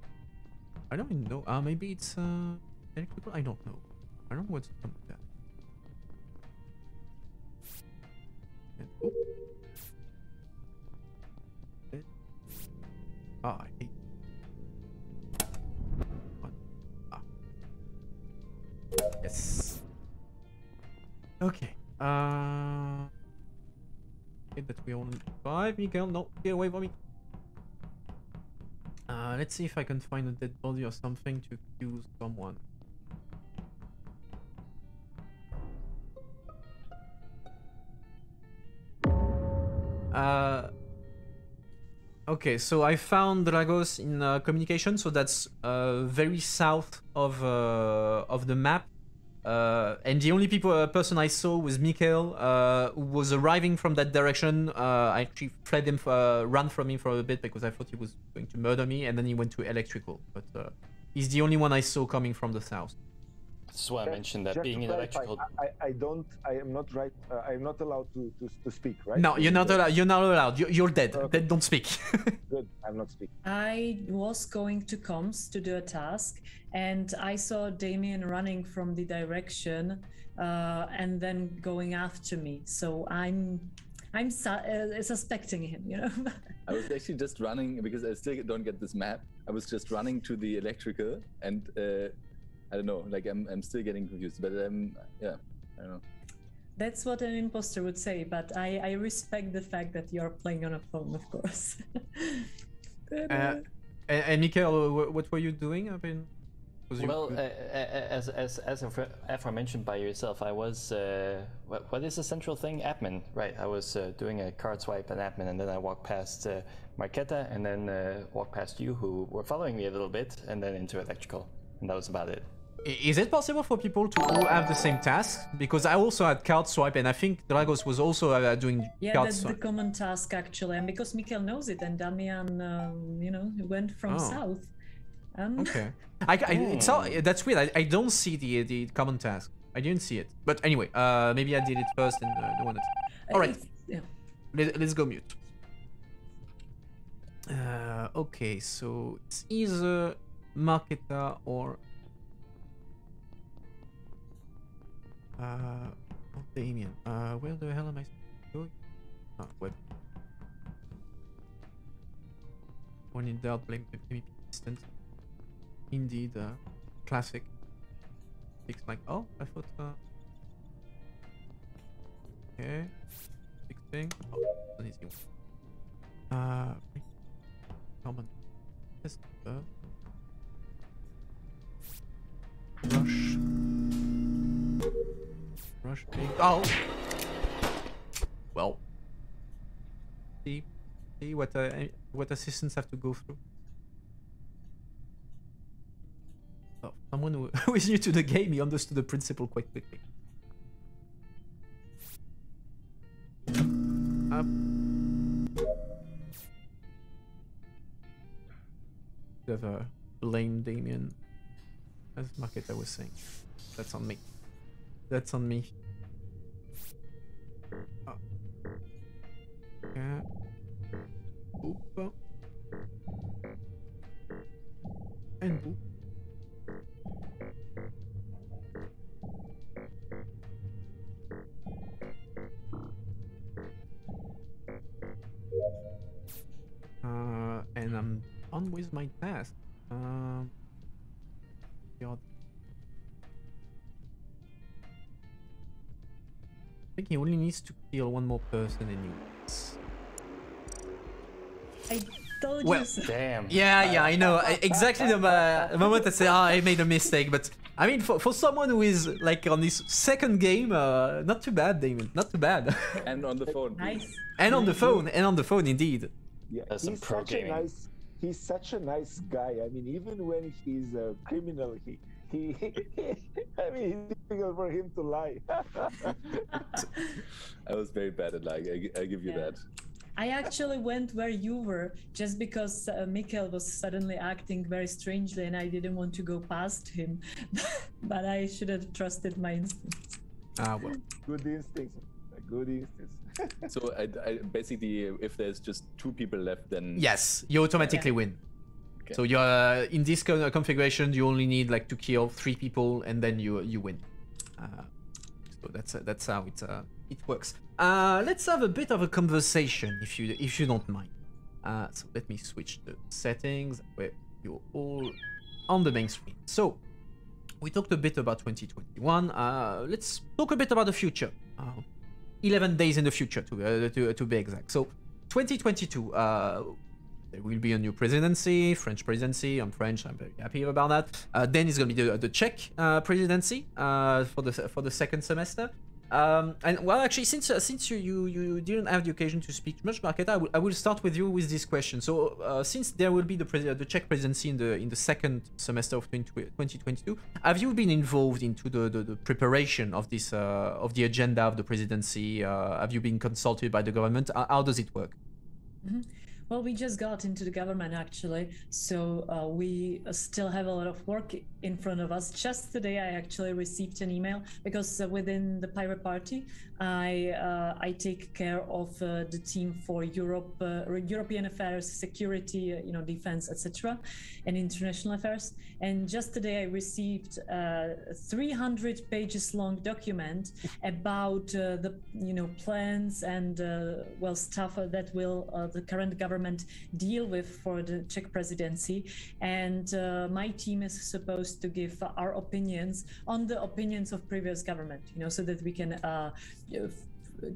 I don't know. Uh, maybe it's uh, electrical? I don't know. I don't know what's the common task. I hate. Ah. Yes. Okay. Uh. Okay, that we only five. Miguel, no, get away from me. Uh, let's see if I can find a dead body or something to accuse someone. Uh, okay, so I found Dragos in uh, communication, so that's uh, very south of uh, of the map. Uh, and the only people uh, person I saw was Mikhail, uh, who was arriving from that direction. I actually fled him, ran from him for a bit because I thought he was going to murder me, and then he went to electrical. But he's the only one I saw coming from the south. This is why I Just- mentioned that being to in clarify, electrical. I, I, I don't. I am not right. Uh, I am not allowed to, to, to speak, right? No, you're not allowed. You're not allowed. You're, you're dead. Okay. Dead. Don't speak. (laughs) Good. I'm not speaking. I was going to comms to do a task, and I saw Damian running from the direction, uh, and then going after me. So I'm, I'm su- uh, suspecting him. You know. (laughs) I was actually just running because I still don't get this map. I was just running to the electrical, and uh, I don't know. Like I'm, I'm still getting confused. But um, yeah, I don't know. That's what an imposter would say, but I, I respect the fact that you're playing on a phone, of course. (laughs) Uh, and, and Mikhail, wh- what were you doing? I mean, was you- Well, uh, uh, as as as aforementioned by yourself, I was uh, what, what is the central thing? Admin, right? I was uh, doing a card swipe and admin, and then I walked past uh, Marketa, and then uh, walked past you, who were following me a little bit, and then into electrical, and that was about it. I- Is it possible for people to all have the same task? Because I also had card swipe, and I think Dragos was also uh, doing yeah, card that's the common task actually, and because Mikhail knows it, and Damian, um, you know, went from Oh. south. Um, Okay. I, I, it's all, that's weird. I, I don't see the the common task. I didn't see it. But anyway, uh, maybe I did it first and uh, no one else. All right. yeah. Let, let's go mute. Uh, okay, so it's either Marketa or uh, Damian. Uh, where the hell am I going? Ah, web. When in doubt, blame the instant. Indeed, uh, classic. Fix like, oh, I thought. Uh... Okay. Fixing. Oh, it's an easy one. Uh. Yes, uh. Rush. Rush big. Oh! Well. See, see what uh, what assistants have to go through. Oh, someone who, (laughs) is new to the game, he understood the principle quite quickly. Up. have uh, blame Damian, as Marketa was saying. That's on me. That's on me. He only needs to kill one more person anyways. I told you Well, so. Damn. Yeah, yeah, I know. Exactly the uh, moment I say, oh, I made a mistake, but I mean, for, for someone who is like on this second game, uh, not too bad, Damon. Not too bad. (laughs) and on the phone. Nice. and on the phone, and on the phone, indeed. Yeah, That's some he's pro such gaming. a nice. He's such a nice guy. I mean, even when he's a criminal, he he. (laughs) I mean, it's difficult for him to lie. (laughs) I was very bad at lying. I, I give you Yeah. that. I actually went where you were just because uh, Mikhail was suddenly acting very strangely and I didn't want to go past him. (laughs) but I should have trusted my instincts. Ah, well. good instincts. Good instincts. So I, I basically, if there's just two people left, then Yes, you automatically win. Okay. So you're in this con- configuration, you only need like to kill three people, and then you you win. Uh, so that's that's how it uh, it works. Uh, let's have a bit of a conversation, if you if you don't mind. So let me switch the settings where you're all on the main screen. So we talked a bit about 2021. Uh, let's talk a bit about the future. Uh, 11 days in the future, to uh, to, to be exact. So 2022. There will be a new presidency, French presidency. I'm French. I'm very happy about that. Uh, then it's gonna be the, the Czech uh, presidency uh, for the for the second semester. Um, and well, actually, since uh, since you, you you didn't have the occasion to speak much, Market, I will I will start with you with this question. So, uh, since there will be the the Czech presidency in the in the second semester of 20, 2022, have you been involved into the, the, the preparation of this uh, of the agenda of the presidency? Have you been consulted by the government? How does it work? Well, we just got into the government actually, so uh, we still have a lot of work in front of us. Just today, I actually received an email because uh, within the Pirate Party, I uh, I take care of uh, the team for Europe, uh, European affairs, security, uh, you know, defense, etc., and international affairs. And just today, I received a 300 pages long document about the you know plans and well stuff that will the current government deal with for the Czech presidency. And uh, my team is supposed to give our opinions on the opinions of previous government, you know, so that we can uh,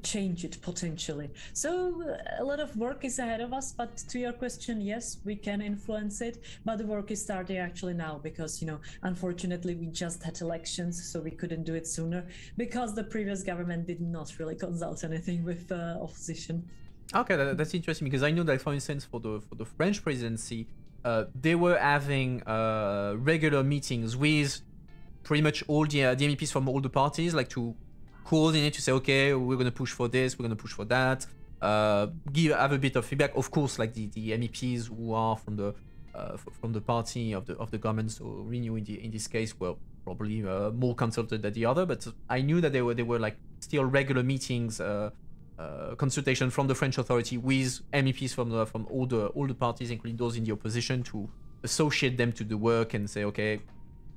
change it potentially. So a lot of work is ahead of us. But to your question, yes, we can influence it. But the work is starting actually now because you know, unfortunately, we just had elections, so we couldn't do it sooner because the previous government did not really consult anything with uh, opposition. Okay, that, that's interesting because I know that, for instance, for the for the French presidency, uh, they were having uh, regular meetings with pretty much all the, uh, the MEPs from all the parties, like to coordinate to say, okay, we're gonna push for this, we're gonna push for that, uh, give have a bit of feedback. Of course, like the, the MEPs who are from the uh, from the party of the of the government, so Renew in, the, in this case, were probably uh, more consulted than the other. But I knew that they were they were like still regular meetings. Uh, consultation from the French authority with MEPs from the, from all the all the parties, including those in the opposition, to associate them to the work and say, okay,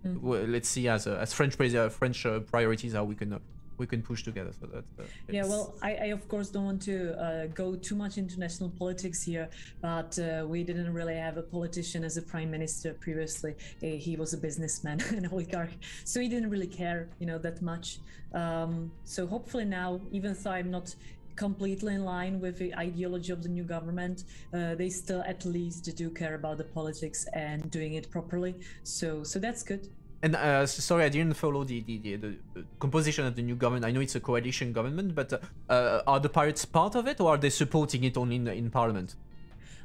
Mm. well, let's see as uh, as French uh, French uh, priorities how we can uh, we can push together. So that uh, Yeah, well, I, I of course don't want to uh, go too much into national politics here, but uh, we didn't really have a politician as a prime minister previously. He was a businessman, (laughs) an oligarch, so he didn't really care, you know, that much. Um, so hopefully now, even though I'm not completely in line with the ideology of the new government, uh, they still at least do care about the politics and doing it properly. So, so that's good. And uh, sorry, I didn't follow the, the, the, the composition of the new government. I know it's a coalition government, but uh, uh, are the pirates part of it, or are they supporting it only in, in parliament?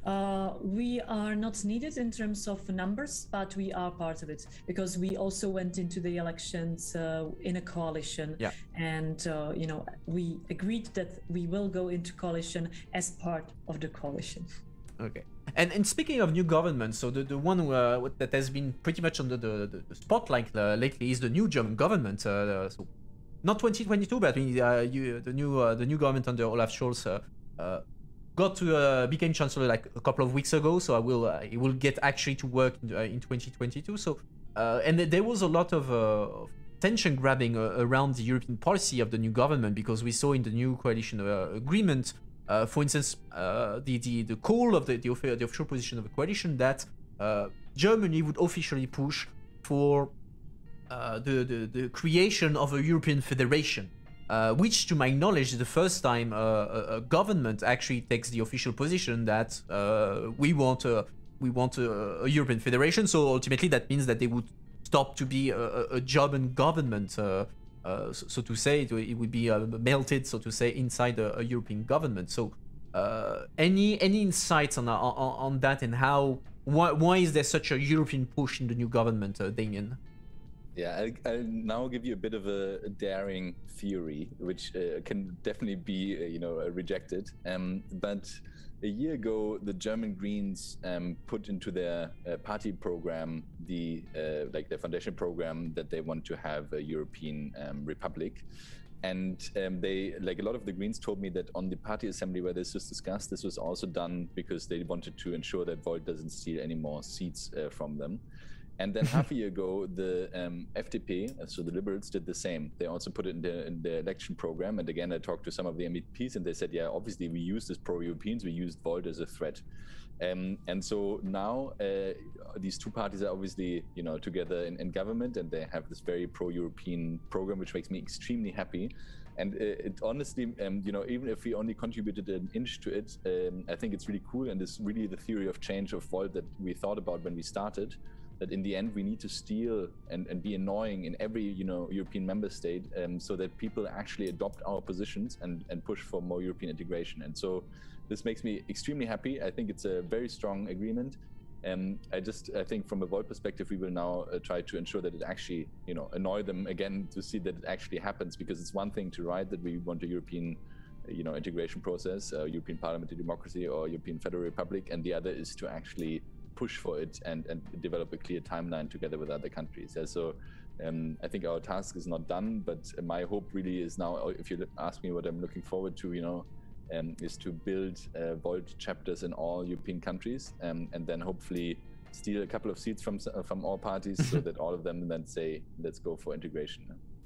Uh, we are not needed in terms of numbers, but we are part of it because we also went into the elections uh, in a coalition. Yeah. And, uh, you know, we agreed that we will go into coalition as part of the coalition. Okay. And and speaking of new government, so the, the one uh, that has been pretty much under the, the, the spotlight uh, lately is the new German government. Uh, so not 2022, but I mean, uh, you, the new uh, the new government under Olaf Scholz uh, uh, got to uh, became chancellor like a couple of weeks ago. So I will uh, he will get actually to work in, uh, in 2022. So uh, and there was a lot of. Uh, tension grabbing uh, around the European policy of the new government because we saw in the new coalition agreement for instance, the, the the call of the the, offi- the official position of the coalition that Germany would officially push for the, the the creation of a European federation, uh, which, to my knowledge, is the first time uh, a, a government actually takes the official position that uh, we want a we want a, a European federation. So ultimately, that means that they would stop to be a, a, German government, uh, uh, so, so, to say. It, it would be uh, melted, so to say, inside a, European government. So, any any insights on, on on that and how why why is there such a European push in the new government, Damian? Yeah, I'll, I'll, now give you a bit of a, daring theory, which uh, can definitely be, uh, you know, uh, rejected. Um, but a year ago, the German Greens um, put into their uh, party program the uh, like their foundation program that they want to have a European um, republic. And um, they, like a lot of the Greens, told me that on the party assembly where this was discussed, this was also done because they wanted to ensure that Volt doesn't steal any more seats uh, from them. And then half a year ago, the um, FDP, uh, so the Liberals, did the same. They also put it in the, in the election program. And again, I talked to some of the MEPs, and they said, "Yeah, obviously we used as pro-Europeans, we used Volt as a threat." Um, and so now uh, these two parties are obviously, you know, together in, in government, and they have this very pro-European program, which makes me extremely happy. And it, it honestly, um, you know, even if we only contributed an inch to it, um, I think it's really cool, and it's really the theory of change of Volt that we thought about when we started that in the end we need to steal and, and be annoying in every you know European member state um, so that people actually adopt our positions and, and push for more European integration. And so this makes me extremely happy. I think it's a very strong agreement. And I just I think from a Volt perspective, we will now uh, try to ensure that it actually you know annoy them again to see that it actually happens because it's one thing to write that we want a European you know integration process, uh, European parliamentary democracy or European Federal Republic, and the other is to actually push for it and, and develop a clear timeline together with other countries. Yeah, so um, I think our task is not done, but my hope really is now, if you ask me what I'm looking forward to, you know, um, is to build uh, Volt chapters in all European countries, um, and then hopefully steal a couple of seats from from all parties, (laughs) so that all of them then say, "Let's go for integration,"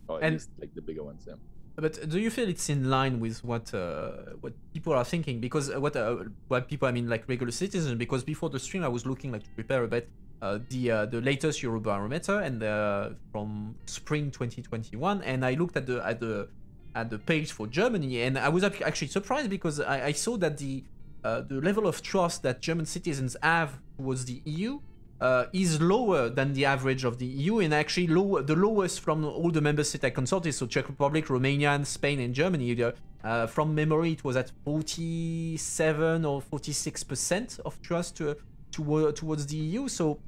or at and, least like the bigger ones. Yeah. But do you feel it's in line with what uh, what people are thinking? Because uh, what uh, what people I mean like regular citizens. Because before the stream, I was looking like to prepare a bit uh, the uh, the latest Eurobarometer and uh, from spring 2021, and I looked at the at the at the page for Germany, and I was actually surprised because I, I saw that the the level of trust that German citizens have towards the EU uh, is lower than the average of the EU and actually lower, the lowest from all the member states I consulted, so Czech Republic, Romania, and Spain and Germany. Uh, from memory, it was at 47 or 46% of trust to, to, towards the EU. So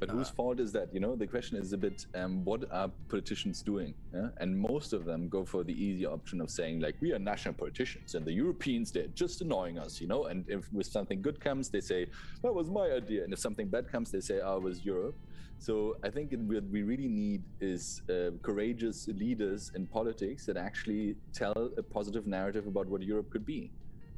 but whose fault is that? You know, the question is a bit, um, what are politicians doing? Yeah? And most of them go for the easy option of saying, like, we are national politicians, and the Europeans they're just annoying us, you know. And if with something good comes, they say that was my idea, and if something bad comes, they say, oh, it was Europe. So I think what we really need is uh, courageous leaders in politics that actually tell a positive narrative about what Europe could be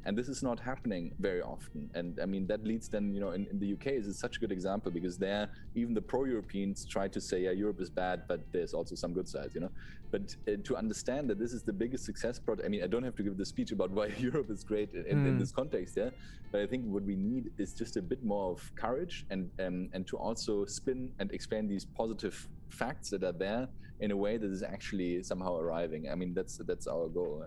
and this is not happening very often. And i mean that leads then you know in, in the uk is such a good example because there even the pro-europeans try to say yeah europe is bad but there's also some good sides you know? But uh, to understand that this is the biggest success project i mean i don't have to give the speech about (laughs) why europe is great in, mm. in, this context yeah? But i think what we need is just a bit more of courage and um, and to also spin and explain these positive facts that are there in a way that is actually somehow arriving. I mean, that's that's our goal.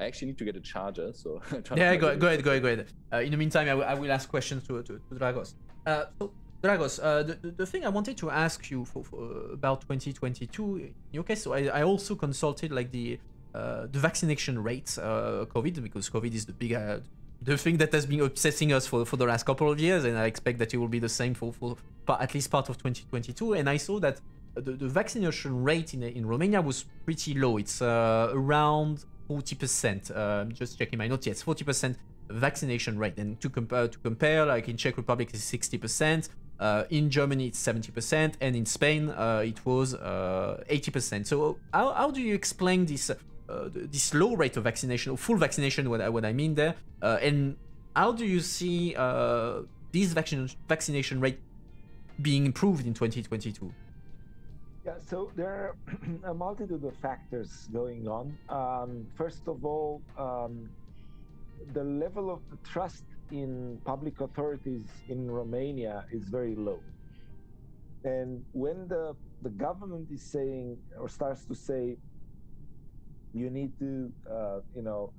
I actually need to get a charger, so (laughs) yeah, go, go ahead, go ahead, go ahead. Uh, in the meantime, I, will ask questions to to, to Dragos. Uh, so, Dragos, uh, the, the thing I wanted to ask you for, for about 2022 in your case, so I, I also consulted like the uh, the vaccination rates, uh, COVID, because COVID is the big uh, the thing that has been obsessing us for, for the last couple of years, and I expect that it will be the same for, for at least part of 2022. And I saw that the, the vaccination rate in, in Romania was pretty low. It's uh, around 40%. Uh, just checking my notes. Yes, 40% vaccination rate. And to compare, to compare, like in Czech Republic, it's 60%. Uh, in Germany, it's 70%, and in Spain, uh, it was 80%. Uh, so, how, how do you explain this uh, this low rate of vaccination, or full vaccination? What I, what I mean there, and how do you see this vaccination vaccination rate being improved in 2022? Yeah, so there are (clears throat) a multitude of factors going on. Um, first of all, um, the level of trust in public authorities in Romania is very low. And when the, the government is saying or starts to say, you need to, uh, you know,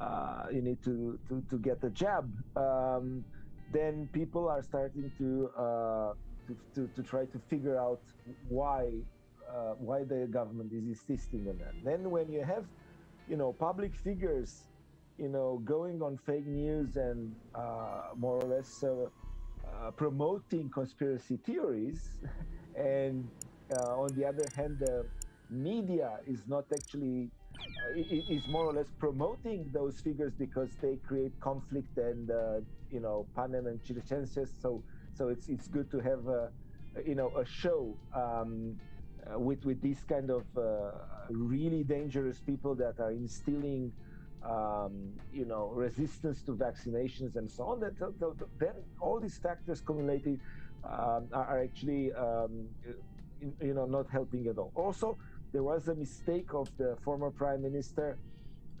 uh, you need to, to, to get a jab, um, then people are starting to uh, to, to, to try to figure out why uh, why the government is insisting on that. Then when you have, you know, public figures, you know, going on fake news and uh, more or less uh, uh promoting conspiracy theories, (laughs) and uh, on the other hand, the media is not actually uh, is more or less promoting those figures because they create conflict and you know panem and circenses. So so it's it's good to have a you know a show. Um, uh, with with these kind of uh, really dangerous people that are instilling um, you know resistance to vaccinations and so on that then all these factors cumulated um, are, actually um, you know not helping at all also there was a mistake of the former prime minister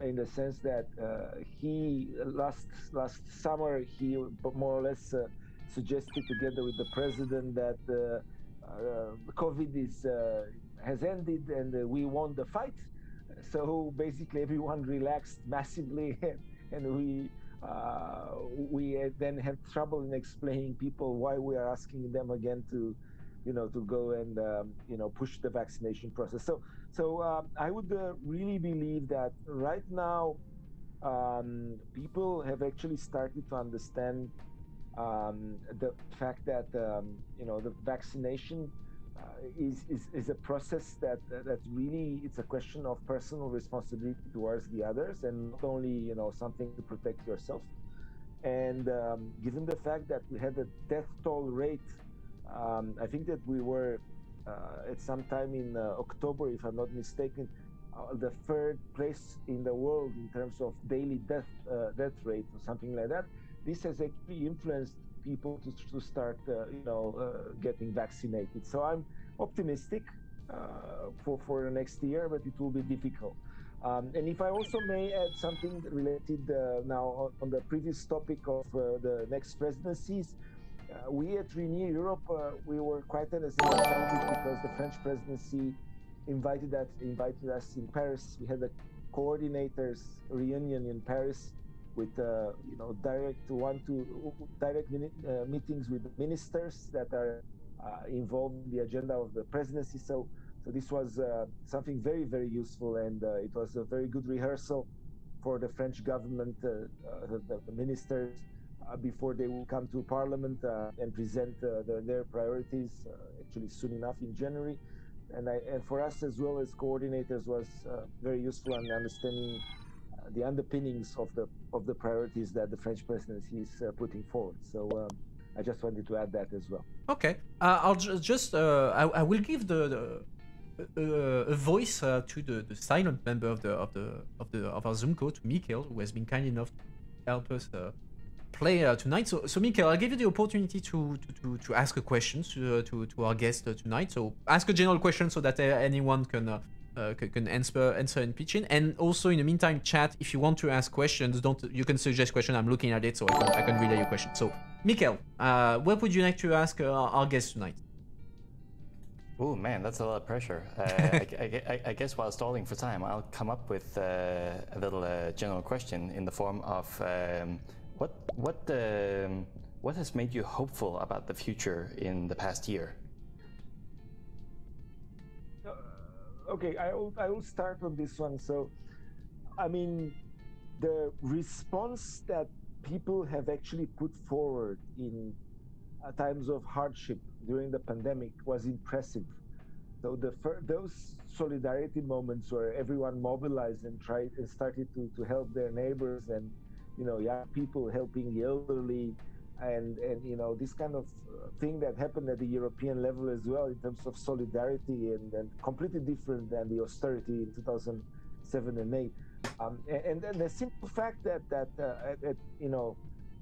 in the sense that uh, he last last summer he more or less uh, suggested together with the president that uh, uh, COVID is uh, has ended and uh, we won the fight. So basically, everyone relaxed massively, (laughs) and we we then had trouble in explaining people why we are asking them again to you know to go and um, you know push the vaccination process so so i would uh, really believe that right now um, people have actually started to understand um, the fact that um, you know the vaccination uh, is, is is a process that that really it's a question of personal responsibility towards the others and not only you know something to protect yourself. And um, given the fact that we had a death toll rate um, i think that we were uh, at some time in uh, october if i'm not mistaken uh, the third place in the world in terms of daily death uh, death rate or something like that this has actually influenced people to, to start, uh, you know, uh, getting vaccinated. So I'm optimistic uh, for for the next year, but it will be difficult. Um, and if I also may add something related uh, now on the previous topic of uh, the next presidencies, uh, we at Renew Europe we were quite excited because the French presidency invited us invited us in Paris. We had a coordinators reunion in Paris with uh, you know direct one to direct uh, meetings with ministers that are uh, involved in the agenda of the presidency. So so this was uh, something very very useful, and uh, it was a very good rehearsal for the French government, uh, the, the, ministers. before they will come to parliament and present the, their priorities, actually soon enough in January, and, I, and for us as well as coordinators was very useful in understanding the underpinnings of the of the priorities that the French presidency is uh, putting forward. So um, I just wanted to add that as well. Okay, uh, I'll ju- just uh, I, I, will give the, the uh, a voice uh, to the, the silent member of the of the of the of our Zoom call to Mikhail, who has been kind enough to help us uh, play tonight. So so Mikhail, I'll give you the opportunity to to, to, to ask a question to, to to our guest tonight. So ask a general question so that anyone can uh, can answer answer in pitching. And also in the meantime, chat if you want to ask questions, don't you can suggest question. I'm looking at it so I can, I can relay your question. So, Mikhail, uh, what would you like to ask uh, our guest tonight? Oh man, that's a lot of pressure. Uh, (laughs) I, I, I, guess while stalling for time, I'll come up with uh, a little uh, general question in the form of um, what what um, what has made you hopeful about the future in the past year? Okay, I will I will start on this one. So, I mean, the response that people have actually put forward in uh, times of hardship during the pandemic was impressive. So the those solidarity moments where everyone mobilized and tried and started to to help their neighbors and you know young people helping the elderly and and you know this kind of uh, thing that happened at the European level as well in terms of solidarity and, and completely different than the austerity in 2007 and 8 um, and, and the simple fact that that uh, at, at, you know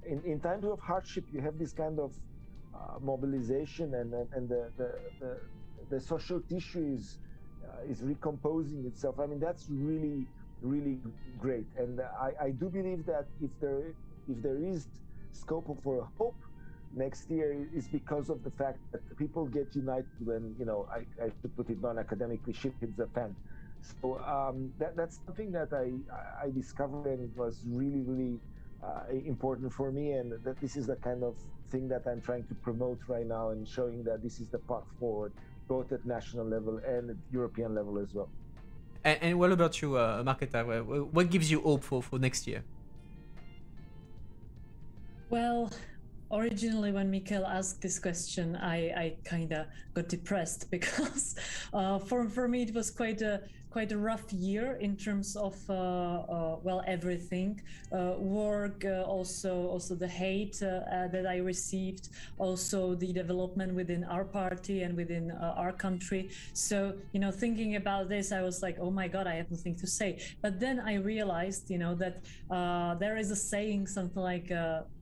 in, in times of hardship you have this kind of uh, mobilization and and, and the, the, the, the social tissue is uh, is recomposing itself. I mean that's really really great. And I, I do believe that if there if there is scope for hope next year is because of the fact that people get united when you know I, I should put it non-academically shit hits the fan. So um, that that's something that I I discovered and was really really uh, important for me, and that this is the kind of thing that I'm trying to promote right now and showing that this is the path forward, both at national level and at European level as well. And, and what about you, uh, Marketa? What gives you hope for, for next year? Well, originally when Mikhail asked this question, I, I kind of got depressed (laughs) because uh, for, for me it was quite a quite a rough year in terms of uh, uh, well everything uh, work uh, also also the hate uh, that I received also the development within our party and within our country. So you know thinking about this I was like oh my god I have nothing to say. But then I realized you know that there is a saying something like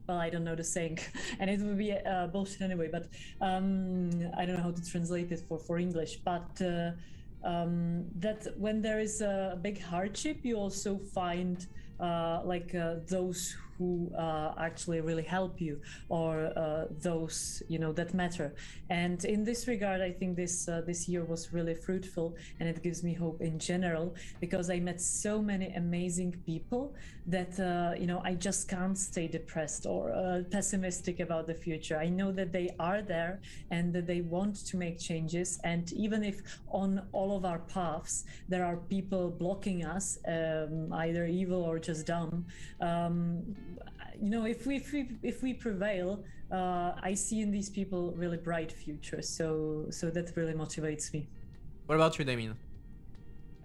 well, I don't know the saying, (laughs) and it would be uh, bullshit anyway. But um, I don't know how to translate it for for English. But uh, um, that when there is a big hardship, you also find uh, like uh, those who uh, actually really help you or uh, those you know that matter. And in this regard i think this uh, this year was really fruitful and it gives me hope in general because i met so many amazing people that uh, you know i just can't stay depressed or uh, pessimistic about the future. I know that they are there and that they want to make changes. And even if on all of our paths there are people blocking us um, either evil or just dumb um, you know, if we if we, if we prevail, uh, I see in these people really bright future. So so that really motivates me. What about you, Damian?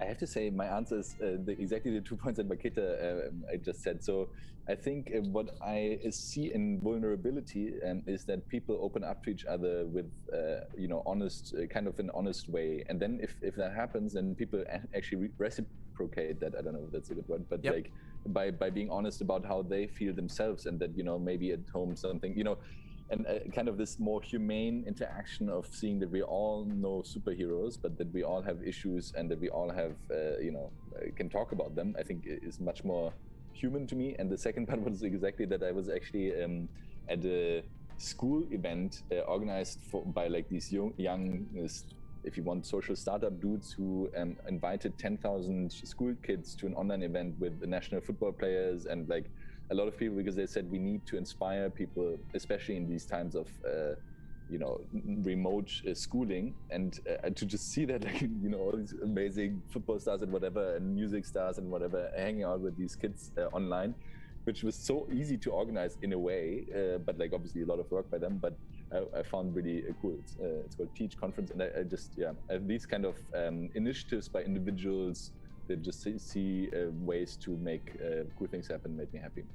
I have to say, my answer is uh, the, exactly the two (laughs) points that Marketa uh, I just said. So I think uh, what I see in vulnerability um, is that people open up to each other with, uh, you know, honest, uh, kind of an honest way. And then if, if that happens, then people actually reciprocate that. I don't know if that's a good word, but yep. like by by being honest about how they feel themselves and that you know maybe at home something you know and uh, kind of this more humane interaction of seeing that we all know superheroes but that we all have issues and that we all have uh, you know uh, can talk about them i think is much more human to me. And the second (laughs) part was exactly that i was actually um, at a school event uh, organized for, by like these young, young uh, if you want social startup dudes who um, invited 10,000 school kids to an online event with the national football players and like a lot of people because they said we need to inspire people, especially in these times of, uh, you know, remote uh, schooling. And uh, to just see that, (laughs) like, you know, all these amazing football stars and whatever and music stars and whatever hanging out with these kids uh, online, which was so easy to organize in a way, uh, but like obviously a lot of work by them, but I, I found really uh, cool. It's, uh, it's, called Teach Conference, and I, I just yeah, these kind of um, initiatives by individuals that just see, see uh, ways to make uh, cool things happen made me happy.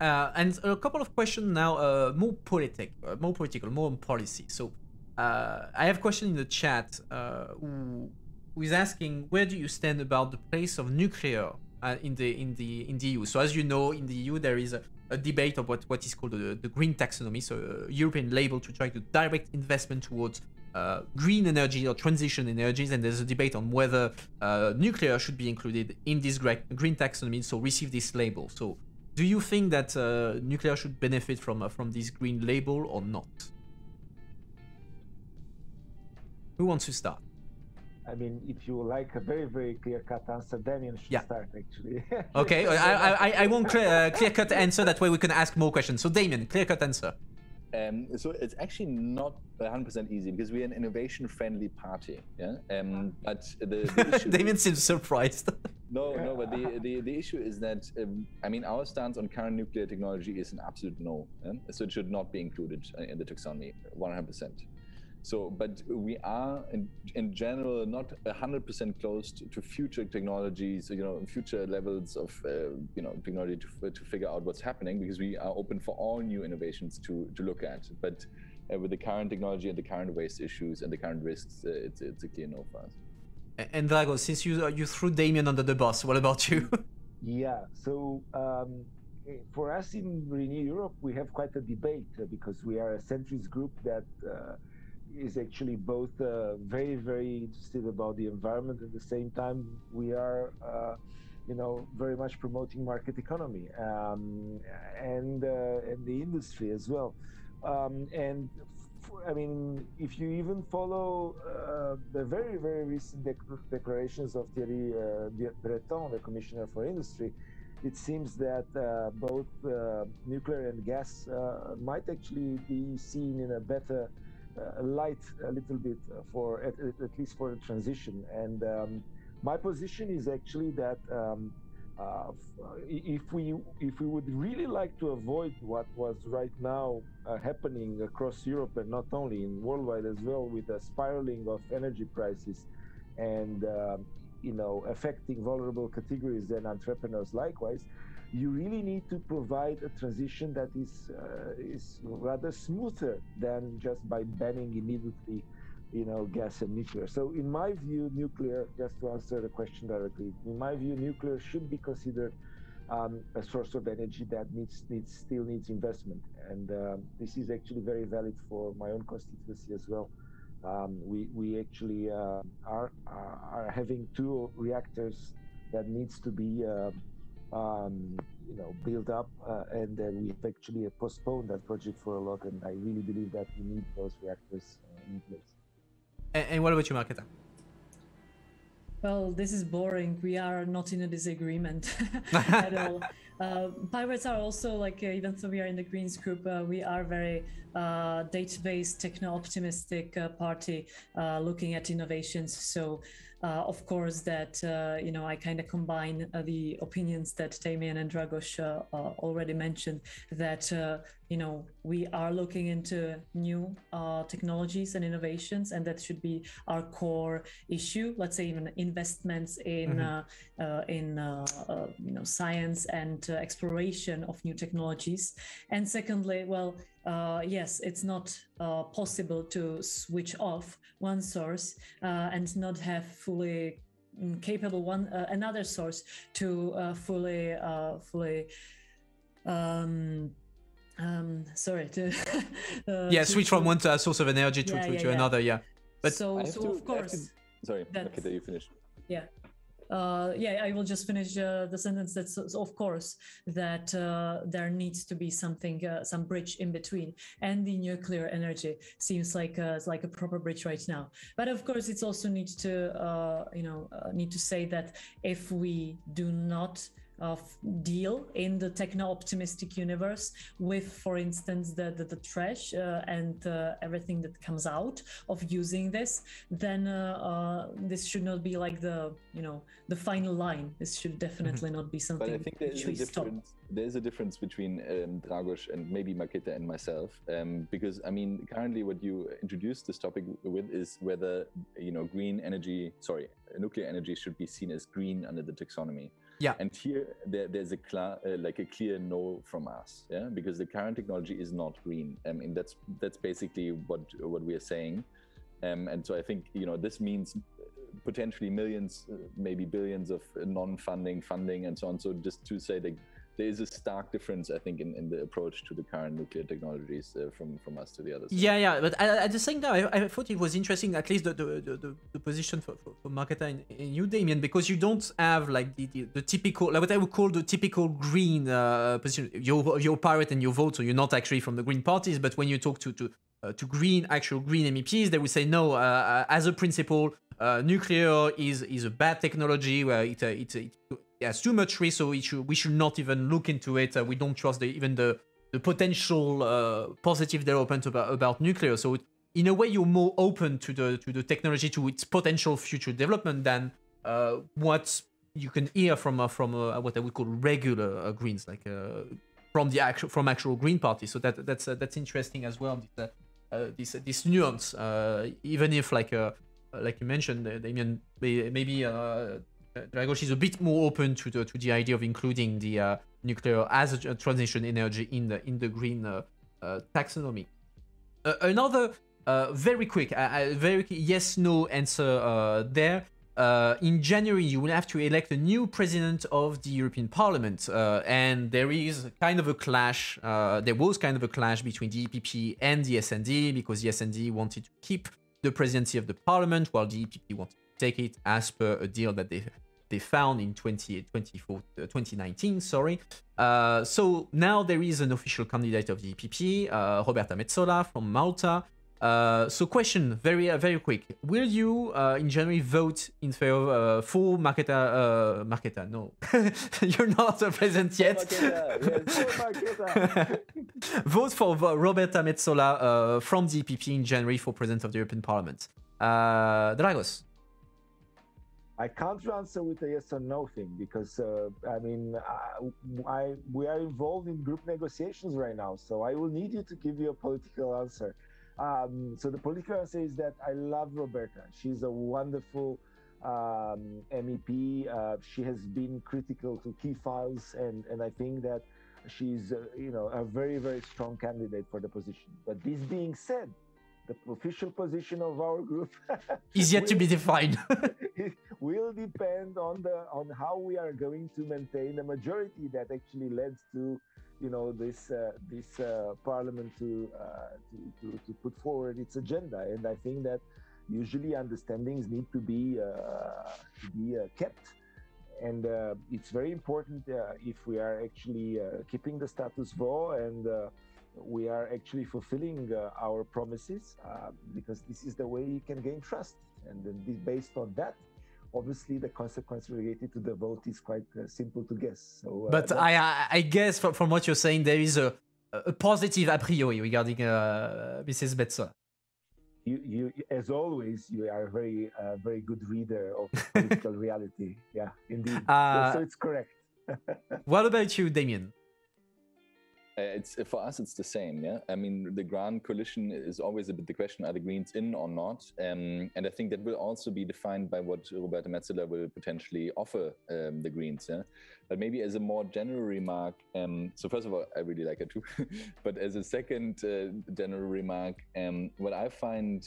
Uh, and a couple of questions now, uh, more politic, more political, more on policy. So I have a question in the chat who is asking where do you stand about the place of nuclear in the in the in the EU? So as you know, in the EU there is a a debate of what, what is called the, the green taxonomy, so a European label to try to direct investment towards uh, green energy or transition energies, and there's a debate on whether uh, nuclear should be included in this green taxonomy, so receive this label. So, do you think that uh, nuclear should benefit from uh, from this green label or not? Who wants to start? I mean, if you like a very, very clear-cut answer, Damian should yeah. start, actually. (laughs) okay, I, I, I won't clear, uh, clear-cut answer, that way we can ask more questions. So Damian, clear-cut answer. Um, so it's actually not 100% easy because we're an innovation-friendly party. Yeah. Um, but the, the (laughs) issue Damian seems surprised. (laughs) no, no. But the, the, the issue is that um, I mean our stance on current nuclear technology is an absolute no. Yeah? So it should not be included in the taxonomy 100%. So, but we are in, in general not 100% closed to, to, future technologies, you know, future levels of, uh, you know, technology to, to figure out what's happening because we are open for all new innovations to, to look at. But uh, with the current technology and the current waste issues and the current risks, uh, it's, it's a clear no for us. And Drago, since you you threw Damian under the bus, what about you? (laughs) yeah, so um, for us in Renew Europe, we have quite a debate uh, because we are a centrist group that uh, is actually both uh, very very interested about the environment. At the same time we are uh, you know very much promoting market economy um, and uh, and the industry as well. Um, and I mean, if you even follow uh, the very, very recent dec- declarations of Thierry uh, Breton, the Commissioner for Industry, it seems that uh, both uh, nuclear and gas uh, might actually be seen in a better light a little bit for at, at, least for the transition. And um, my position is actually that um, uh, if we if we would really like to avoid what was right now uh, happening across Europe and not only in worldwide as well with the spiraling of energy prices and uh, you know affecting vulnerable categories and entrepreneurs likewise you really need to provide a transition that is uh, is rather smoother than just by banning immediately you know, gas and nuclear. So in my view, nuclear, just to answer the question directly, in my view, nuclear should be considered um, a source of energy that needs, needs still needs investment. And um, this is actually very valid for my own constituency as well. Um, we, we actually uh, are, are, are having two reactors that needs to be uh, um, you know built up uh, and then we've actually postponed that project for a lot and I really believe that we need those reactors uh, in place. And, and what about you, Marketa? Well, this is boring. We are not in a disagreement (laughs) at (laughs) all. Uh, pirates are also like, uh, even though we are in the Greens group, uh, we are very uh, database techno optimistic uh, party uh, looking at innovations. So uh, of course, that uh, you know I kind of combine uh, the opinions that Damian and Dragos already mentioned. That you know we are looking into new technologies and innovations, and that should be our core issue. Let's say even investments in mm-hmm. in you know science and exploration of new technologies. And secondly, well uh, yes, it's not uh, possible to switch off one source uh, and not have fully mm, capable one uh, another source to uh, fully uh, fully um, um, sorry to (laughs) yeah to, switch from one to a source of energy to, yeah, to, yeah, to yeah. another yeah but so, so to, of course to, sorry okay that you finish yeah uh, yeah, I will just finish uh, the sentence. That's of course that uh, there needs to be something, uh, some bridge in between, and the nuclear energy seems like uh, like a proper bridge right now. But of course, it's also need to uh, you know need to say that if we do not of deal in the techno-optimistic universe with, for instance, the the, the trash uh, and uh, everything that comes out of using this, then uh, uh this should not be like the you know the final line. This should definitely mm-hmm. not be something. But I think there is a difference. There is a difference between um, Dragos and maybe Marketa and myself, um, because I mean, currently what you introduced this topic with is whether you know green energy, sorry, nuclear energy should be seen as green under the taxonomy. Yeah. And here there, there's a uh, like a clear no from us, yeah, because the current technology is not green. I mean that's that's basically what what we are saying. Um, and so I think you know this means potentially millions, uh, maybe billions of non-funding funding and so on. So just to say that there is a stark difference, I think, in, in the approach to the current nuclear technologies uh, from from us to the others. Yeah, yeah, but at the same time, I, I thought it was interesting, at least the the, the, the position for, for, for Marketa and, you, Damian, because you don't have like the, the, the, typical, like what I would call the typical green uh, position. You're, you're pirate and you vote, so you're not actually from the green parties, but when you talk to, to uh, to green actual green MEPs, they would say no. Uh, uh, as a principle, uh, nuclear is is a bad technology where it, uh, it, it has too much risk, so we should, we should not even look into it. Uh, we don't trust the, even the the potential uh, positive development about, about nuclear. So in a way, you're more open to the to the technology, to its potential future development than uh, what you can hear from uh, from uh, what I would call regular uh, Greens, like from the actual from actual Green Party. So that that's that's interesting as well. This this, this nuance, even if like like you mentioned, Damian, maybe Dragos is a bit more open to the to the idea of including the uh, nuclear as a, transition energy in the in the green uh, uh, taxonomy. Uh, another uh, very quick, very yes no answer uh, there. in January, you will have to elect a new president of the European Parliament, and there is kind of a clash. there was kind of a clash between the EPP and the S&D because the S&D wanted to keep the presidency of the Parliament, while the EPP wanted to take it as per a deal that they they found in 20, 2019. Sorry. Uh, so now there is an official candidate of the EPP, uh, Roberta Metsola from Malta. Uh, so question, very uh, very quick. Will you uh, in January vote in favor uh, for Marketa? Uh, Marketa, no, (laughs) you're not (laughs) a president yet. Yes. (laughs) Vote for uh, Roberta Metsola uh, from the EPP in January for president of the European Parliament. Uh, Dragos. I can't answer with a yes or no thing because uh, I mean I, I we are involved in group negotiations right now, so I will need you to give you a political answer. Um, so the political answer is that I love Roberta. She's a wonderful um, MEP. Uh, she has been critical to key files, and and I think that she's uh, you know a very very strong candidate for the position. But this being said, the official position of our group. (laughs) Is yet to be defined. (laughs) it will depend on the on how we are going to maintain the majority that actually led to you know this uh, this uh, parliament to, uh, to to to put forward its agenda. And i think that usually understandings need to be uh, to be uh, kept. And uh, it's very important uh, if we are actually uh, keeping the status quo and uh, we are actually fulfilling uh, our promises uh, because this is the way you can gain trust and then based on that obviously the consequence related to the vote is quite uh, simple to guess so uh, But I, I, guess from, from what you're saying, there is a, a positive a priori regarding uh, Mrs. Metsola. you, you as always you are a very uh, very good reader of political (laughs) reality yeah indeed So- so it's correct (laughs) What about you, Damian? Uh, it's for us it's the same yeah? I mean the grand coalition is always a bit the question are the greens in or not? Um, and i think that will also be defined by what roberta Metsola will potentially offer um, the greens yeah? But maybe as a more general remark um, so first of all i really like her too. (laughs) But as a second uh, general remark um, what i find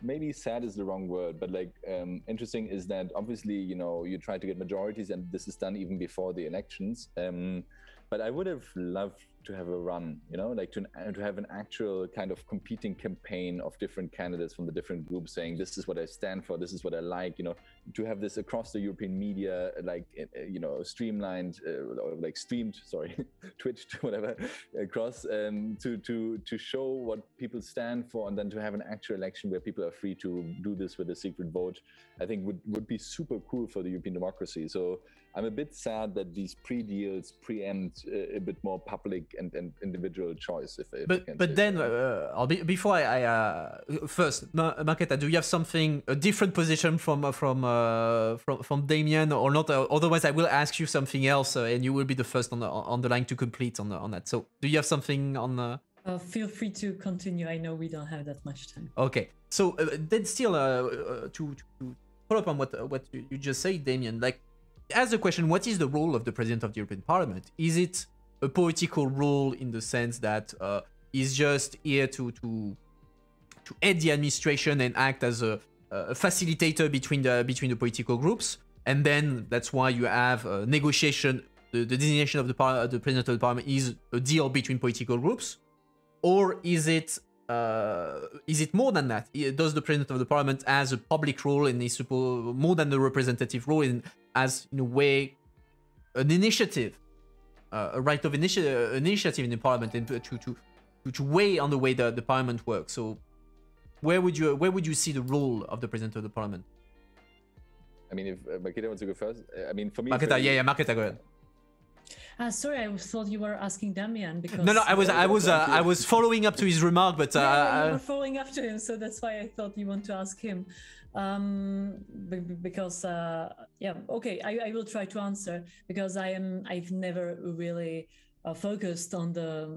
maybe sad is the wrong word but like um, interesting is that obviously you know you try to get majorities and this is done even before the elections. Um, but I would have loved to have a run, you know, like to, to have an actual kind of competing campaign of different candidates from the different groups saying, this is what I stand for, this is what I like, you know, to have this across the European media, like, uh, you know, streamlined, uh, or like streamed, sorry, (laughs) twitched, (laughs) whatever, across um, to, to, to show what people stand for and then to have an actual election where people are free to do this with a secret vote, I think would, would be super cool for the European democracy. So I'm a bit sad that these pre-deals preempt uh, a bit more public and, and individual choice. If, if But can but then uh, I'll be, before I, I uh, first Ma- Marketa, do you have something a different position from uh, from uh, from from Damian or not? Uh, otherwise, I will ask you something else, uh, and you will be the first on the on the line to complete on the, on that. So, do you have something on? Uh, Uh, feel free to continue. I know we don't have that much time. Okay, so uh, then still uh, uh, to, to follow up on what uh, what you, you just said, Damian. Like, as a question, what is the role of the president of the European Parliament? Is it a political role in the sense that uh, he's just here to to to head the administration and act as a, a facilitator between the between the political groups, and then that's why you have a negotiation. The, the designation of the the president of the parliament is a deal between political groups, or is it uh, is it more than that? Does the president of the parliament has a public role and is more than the representative role in as in a way an initiative, uh, a right of initi- uh, initiative in the parliament and to to to, to weigh on the way the, the parliament works. So where would you where would you see the role of the president of the parliament? I mean, if uh, wants to go first, uh, I mean, for me, Marketa, yeah, yeah, Marketa, go ahead. Ah, sorry, I thought you were asking Damian because No, no, I was, uh, I was, uh, I was following up to his remark, but uh, yeah, yeah, you uh, were following after him, so that's why I thought you want to ask him. Um, be- be- because uh, yeah, okay, I, I will try to answer because I am I've never really uh, focused on the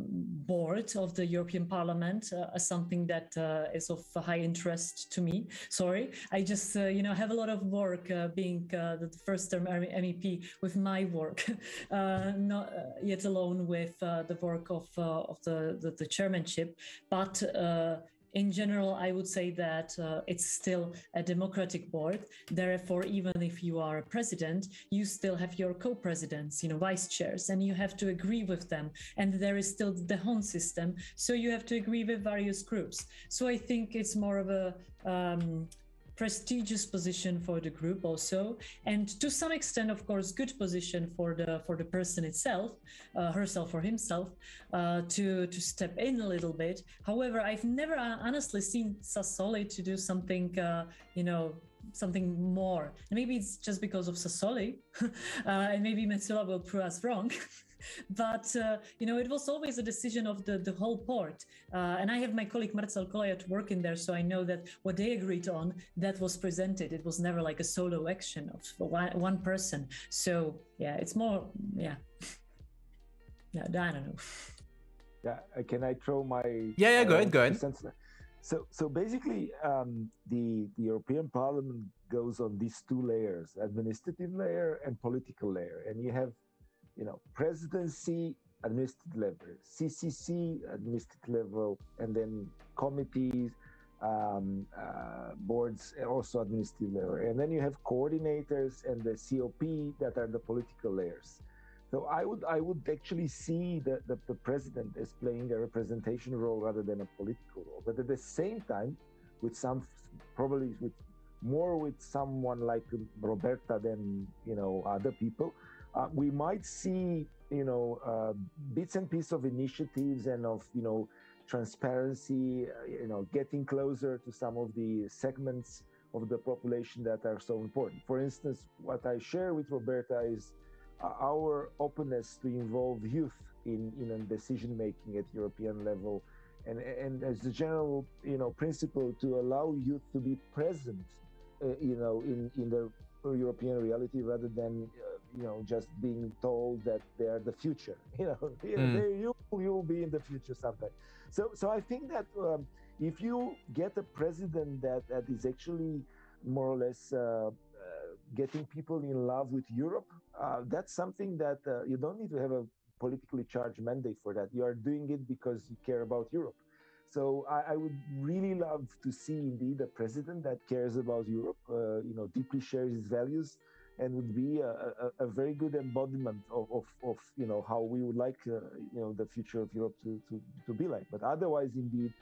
board of the European Parliament uh, as something that uh, is of high interest to me. Sorry, I just uh, you know have a lot of work uh, being uh, the first term MEP with my work, (laughs) not yet alone with the work of of the, the the chairmanship, but. In general, I would say that uh, it's still a democratic board. Therefore, even if you are a president, you still have your co-presidents, you know, vice chairs, and you have to agree with them. And there is still the D'Hondt system, so you have to agree with various groups. So I think it's more of a um, prestigious position for the group also and to some extent of course good position for the for the person itself uh, herself or himself uh, to to step in a little bit. However i've never uh, honestly seen sassoli to do something uh, you know something more. Maybe it's just because of sassoli (laughs) uh, and maybe Metsola will prove us wrong (laughs) (laughs) but uh, you know it was always a decision of the the whole port uh, and i have my colleague marcel Kolaja working there so i know that what they agreed on that was presented. It was never like a solo action of one, one person. So yeah it's more yeah. (laughs) Yeah i don't know. (laughs) Yeah uh, can i throw my yeah yeah go ahead go ahead. so so basically um, the the european parliament goes on these two layers administrative layer and political layer. And you have you know, presidency administrative level, CCC administrative level, and then committees, um, uh, boards also administrative level, and then you have coordinators and the COP that are the political layers. So I would I would actually see that the, the president as playing a representation role rather than a political role, but at the same time, with some probably with more with someone like Roberta than you know other people uh, we might see, you know, uh, bits and pieces of initiatives and of, you know, transparency, uh, you know, getting closer to some of the segments of the population that are so important. For instance, what I share with Roberta is uh, our openness to involve youth in, in decision making at European level. And, and as a general, you know, principle to allow youth to be present, uh, you know, in, in the European reality rather than uh, you know just being told that they are the future (laughs) you know mm. they, you you'll be in the future sometime. So so i think that um, if you get a president that that is actually more or less uh, uh, getting people in love with europe uh, that's something that uh, you don't need to have a politically charged mandate for that. You are doing it because you care about europe. So I, I, would really love to see indeed a president that cares about Europe, uh, you know, deeply shares his values, and would be a, a, a very good embodiment of, of, of, you know how we would like uh, you know the future of Europe to, to, to be like. But otherwise, indeed,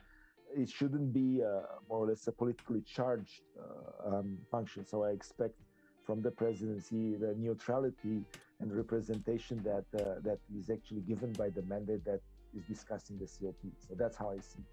it shouldn't be uh, more or less a politically charged uh, um, function. So I expect from the presidency the neutrality and representation that uh, that is actually given by the mandate that is discussing the COP. So that's how I see.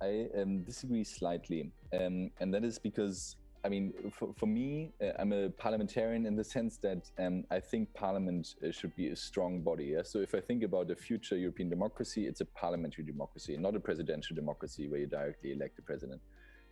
I um, disagree slightly, um, and that is because I mean, for, for me, uh, I'm a parliamentarian in the sense that um, I think parliament uh, should be a strong body. Yeah? So if I think about the future European democracy, it's a parliamentary democracy, not a presidential democracy where you directly elect the president.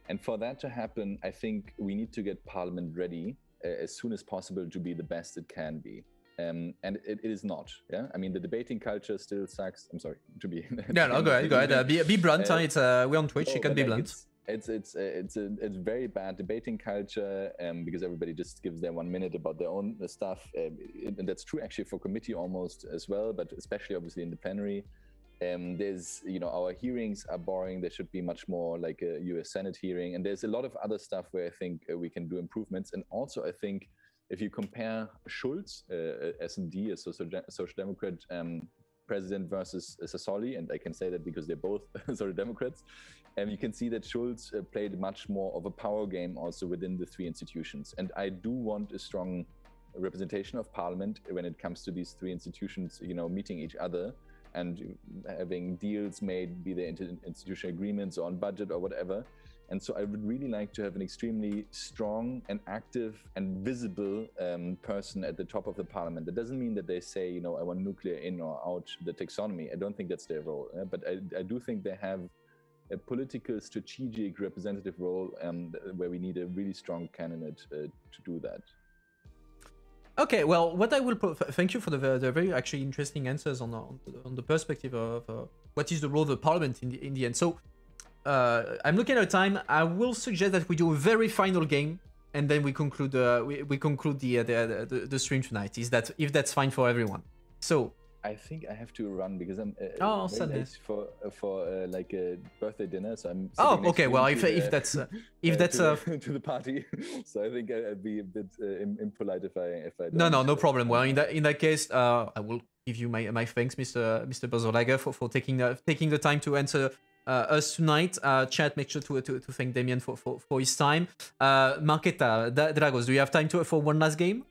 And for that to happen, I think we need to get parliament ready uh, as soon as possible to be the best it can be. Um, and it, it is not. Yeah, I mean the debating culture still sucks. I'm sorry (laughs) to be. yeah, no, go ahead, go ahead. Uh, be, be blunt. Uh, it's uh, we're on Twitch. Oh, you can be blunt it's it's uh, it's a it's very bad debating culture um, because everybody just gives their one minute about their own stuff, um, and that's true actually for committee almost as well, but especially obviously in the plenary. Um, there's you know our hearings are boring. There should be much more like a U.S. Senate hearing, and there's a lot of other stuff where I think uh, we can do improvements. And also I think if you compare Schulz, uh, S&D, a social, social democrat, um, president versus Sassoli, and I can say that because they're both (laughs) sort of Democrats. And you can see that Schulz uh, played much more of a power game also within the three institutions. And I do want a strong representation of Parliament when it comes to these three institutions, you know, meeting each other and having deals made, be they institutional agreements or on budget or whatever. And so I would really like to have an extremely strong and active and visible um, person at the top of the parliament. That doesn't mean that they say, you know, I want nuclear in or out the taxonomy. I don't think that's their role. Uh, but I, I, do think they have a political, strategic, representative role um, where we need a really strong candidate uh, to do that. Okay, well, what I will thank you for the, the, very actually interesting answers on the, on the perspective of uh, what is the role of the parliament in the in the end. So uh, I'm looking at time. I will suggest that we do a very final game, and then we conclude. Uh, we, we conclude the, uh, the, the the stream tonight. Is that if that's fine for everyone? So. I think I have to run because I'm uh, oh, very for uh, for uh, like a birthday dinner. So I'm. Oh, okay. Well, if, if that's (laughs) if that's to, (laughs) to, the party, (laughs) so I think I'd be a bit impolite if I if I. no, no, no problem. Well, in that in that case, I will give you my my thanks, Mr. Mr. Boeselager, for for taking uh, taking the time to answer uh, us tonight. Uh, chat, make sure to, to, to thank Damian for, for, for his time. Uh, Marketa, Da- Dragos, do you have time to for one last game?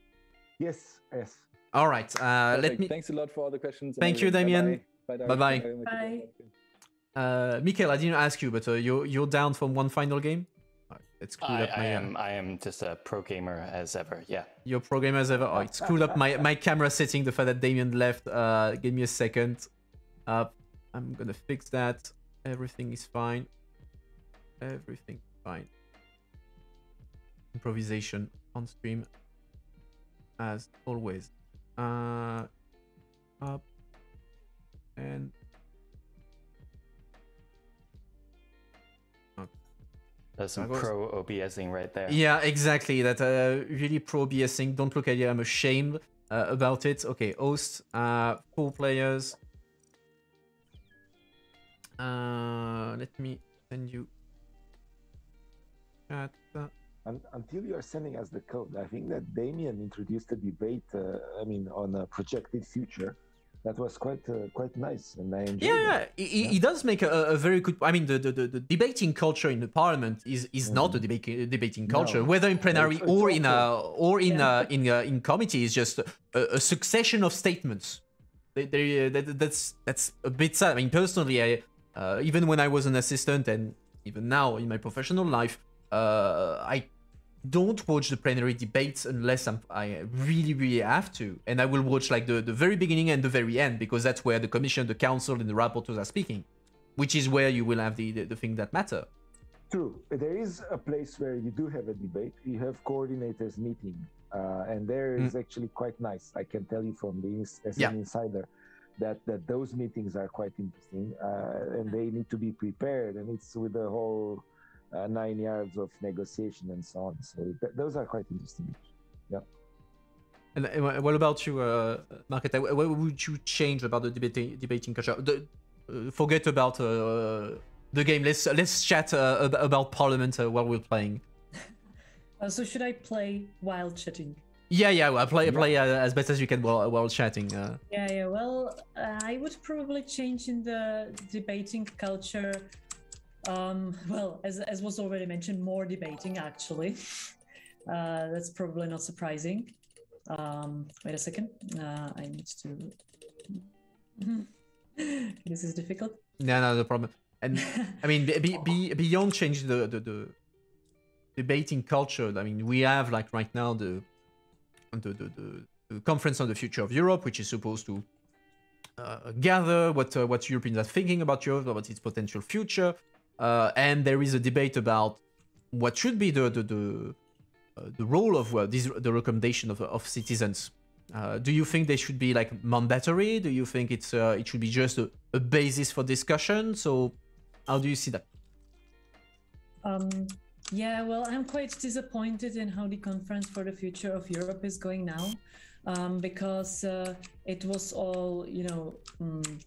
Yes, yes. All right. Uh, let me. Thanks a lot for all the questions. Thank you. Damian. Bye-bye. Bye-bye. Bye-bye. Uh, Mikhail, I didn't ask you, but uh, you're you're down for one final game. All right, let's cool I, up I my. uh, am I am just a pro gamer as ever. Yeah. your program as ever. Oh, it's cool up my my camera setting. The fact that Damian left. Uh, give me a second. Uh, I'm gonna fix that. Everything is fine. Everything fine. Improvisation on stream, as always. Uh, up and There's some pro OBSing right there. Yeah, exactly. That uh, really pro BSing. Don't look at it. I'm ashamed uh, about it. Okay, host, uh, four players. Uh, let me send you chat. Un- until you are sending us the code, I think that Damian introduced a debate. Uh, I mean, on a projected future. That was quite uh, quite nice, and I enjoyed. Yeah, yeah. He, he- he does make a, a very good. I mean, the, the, the, debating culture in the parliament is is not a debate, debating culture, No. whether in plenary It's- it's or in a or in Yeah. uh, in uh, in committee. Is just a, a succession of statements. They, they, uh, that, that's that's a bit sad. I mean, personally, I uh, even when I was an assistant and even now in my professional life, uh, I don't watch the plenary debates unless I'm, I really, really have to. And I will watch like the, the very beginning and the very end because that's where the commission, the council, and the rapporteurs are speaking, which is where you will have the, the, the thing that matter. True. There is a place where you do have a debate. You have coordinators meeting, uh, and there is actually quite nice. I can tell you from being as Yeah. an insider that that those meetings are quite interesting, uh, and they need to be prepared. And it's with the whole uh, nine yards of negotiation and so on. So th- those are quite interesting. Yeah. And what about you, uh, Marketa? What what would you change about the debating, debating culture? The, uh, forget about uh, the game. Let's let's chat uh, about Parliament uh, while we're playing. (laughs) Uh, so should I play while chatting? Yeah, yeah. Well, play play uh, as best as you can while while chatting. Uh, Yeah, yeah. Well, uh, I would probably change in the debating culture. Um, (laughs) well, as as was already mentioned, more debating actually. Uh, that's probably not surprising. Um, wait a second. Uh, I need to. (laughs) this is difficult. no, no, no problem. And I mean, be, be, be, beyond changing the, the the debating culture. I mean, we have like right now the the the, the, the conference on the future of Europe, which is supposed to uh, gather what uh, what Europeans are thinking about Europe, about its potential future, uh, and there is a debate about what should be the the the, uh, the role of uh, these the recommendation of of citizens. Uh, do you think they should be like mandatory? Do you think it's uh, it should be just a, a basis for discussion? So, how do you see that? Um, yeah, well, I'm quite disappointed in how the conference for the future of Europe is going now, um, because uh, it was all, you know, mm,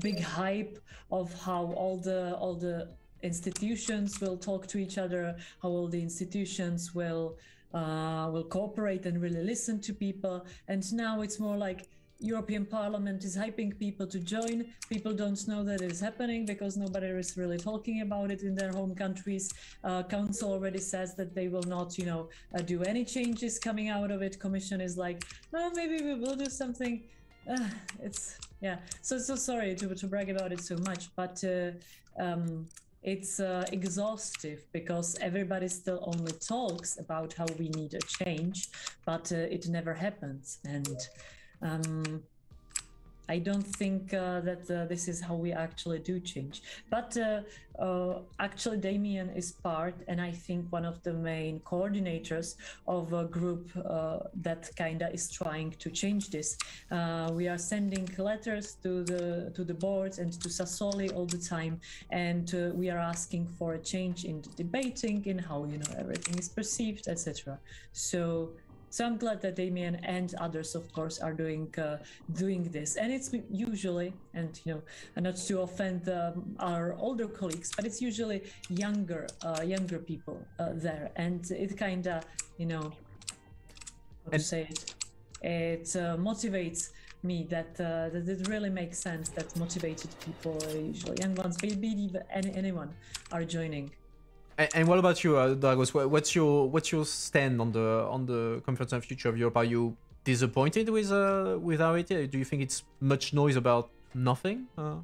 big hype of how all the all the institutions will talk to each other, how all the institutions will uh, will cooperate and really listen to people, and now it's more like European Parliament is hyping people to join. People don't know that it is happening because nobody is really talking about it in their home countries. Uh, Council already says that they will not, you know, uh, do any changes coming out of it. Commission is like, well, maybe we will do something. Uh, it's yeah. So so sorry to to brag about it so much, but uh, um, it's uh, exhaustive because everybody still only talks about how we need a change, but uh, it never happens and. Um, I don't think uh, that uh, this is how we actually do change. But uh, uh, actually, Damian is part, and I think one of the main coordinators of a group uh, that kinda is trying to change this. Uh, we are sending letters to the to the boards and to Sassoli all the time, and we are asking for a change in the debating, in how you know everything is perceived, etc. So so I'm glad that Damian and others, of course, are doing uh, doing this. And it's usually, and you know, not to offend um, our older colleagues, but it's usually younger uh, younger people uh, there, and it kind of, you know, how to And- say it. it uh, motivates me that uh, that it really makes sense that motivated people, uh, usually young ones, maybe even any, anyone, are joining. And, what about you, uh, Dragos? What's your what's your stand on the on the Conference on Future of Europe? Are you disappointed with uh with how it is? Do you think it's much noise about nothing? Uh,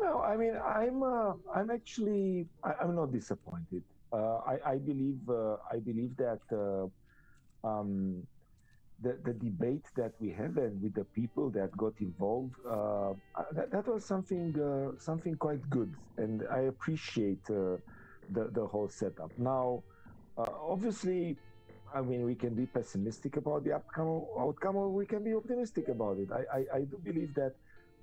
No, I mean, I'm uh, I'm actually I, I'm not disappointed. Uh, I I believe uh, I believe that uh, um, the the debate that we had and with the people that got involved that, that was something something quite good, and I appreciate the the whole setup. Now, uh, obviously. I mean, we can be pessimistic about the outcome, outcome, or we can be optimistic about it. I, I, I do believe that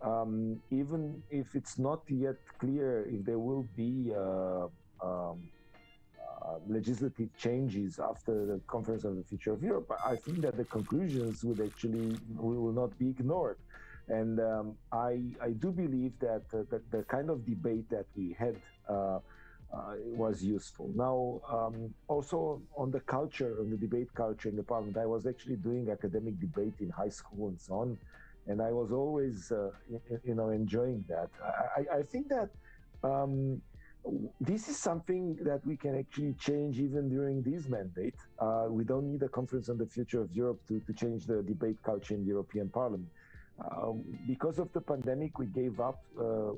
um, even if it's not yet clear if there will be uh, um, uh, legislative changes after the Conference on the Future of Europe, I think that the conclusions would actually will not be ignored. And um, I, I do believe that uh, the, the kind of debate that we had uh, was useful. Now, um, also on the culture, on the debate culture in the parliament, I was actually doing academic debate in high school and so on and I was always, uh, you know, enjoying that. I, I- I think that um, this is something that we can actually change even during this mandate. Uh, we don't need a conference on the future of Europe to, to change the debate culture in the European Parliament. Um, because of the pandemic, we gave up uh,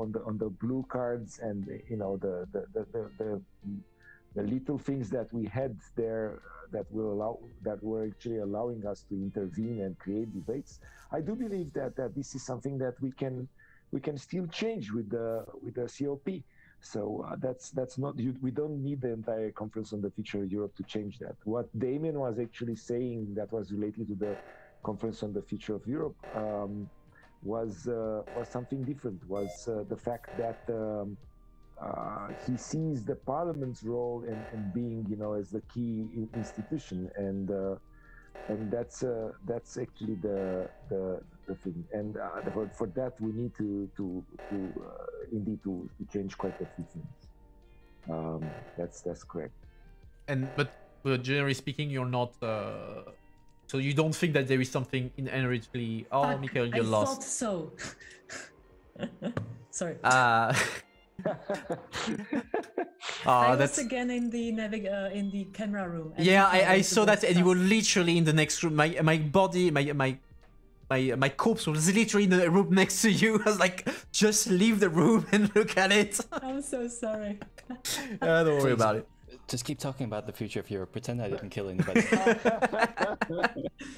on the on the blue cards and you know the the the, the, the the little things that we had there uh, that will allow that were actually allowing us to intervene and create debates. I do believe that that this is something that we can we can still change with the with the cop so uh, that's that's not you, we don't need the entire conference on the future of europe to change that. What Damian was actually saying that was related to the conference on the future of europe um, was uh, was something different was uh, the fact that um, uh, he sees the parliament's role in, in being, you know, as the key institution, and and that's that's actually the the, the thing. And for, for that, we need to to to indeed to, to change quite a few things. Um, that's that's correct. and but, but generally speaking, you're not. Uh, so you don't think that there is something inherently. Oh, Fuck, Michael, I you're thought lost. so. (laughs) Sorry. Uh, (laughs) I ah, was that's. again in the navig- uh, in the camera room. and Yeah, I, I saw the that, and you were literally in the next room. My my body, my my my my corpse was literally in the room next to you. (laughs) I was like, just leave the room and look at it. I'm so sorry. Uh, don't worry about it. Just keep talking about the future of Europe. Pretend I didn't kill anybody. (laughs) (laughs)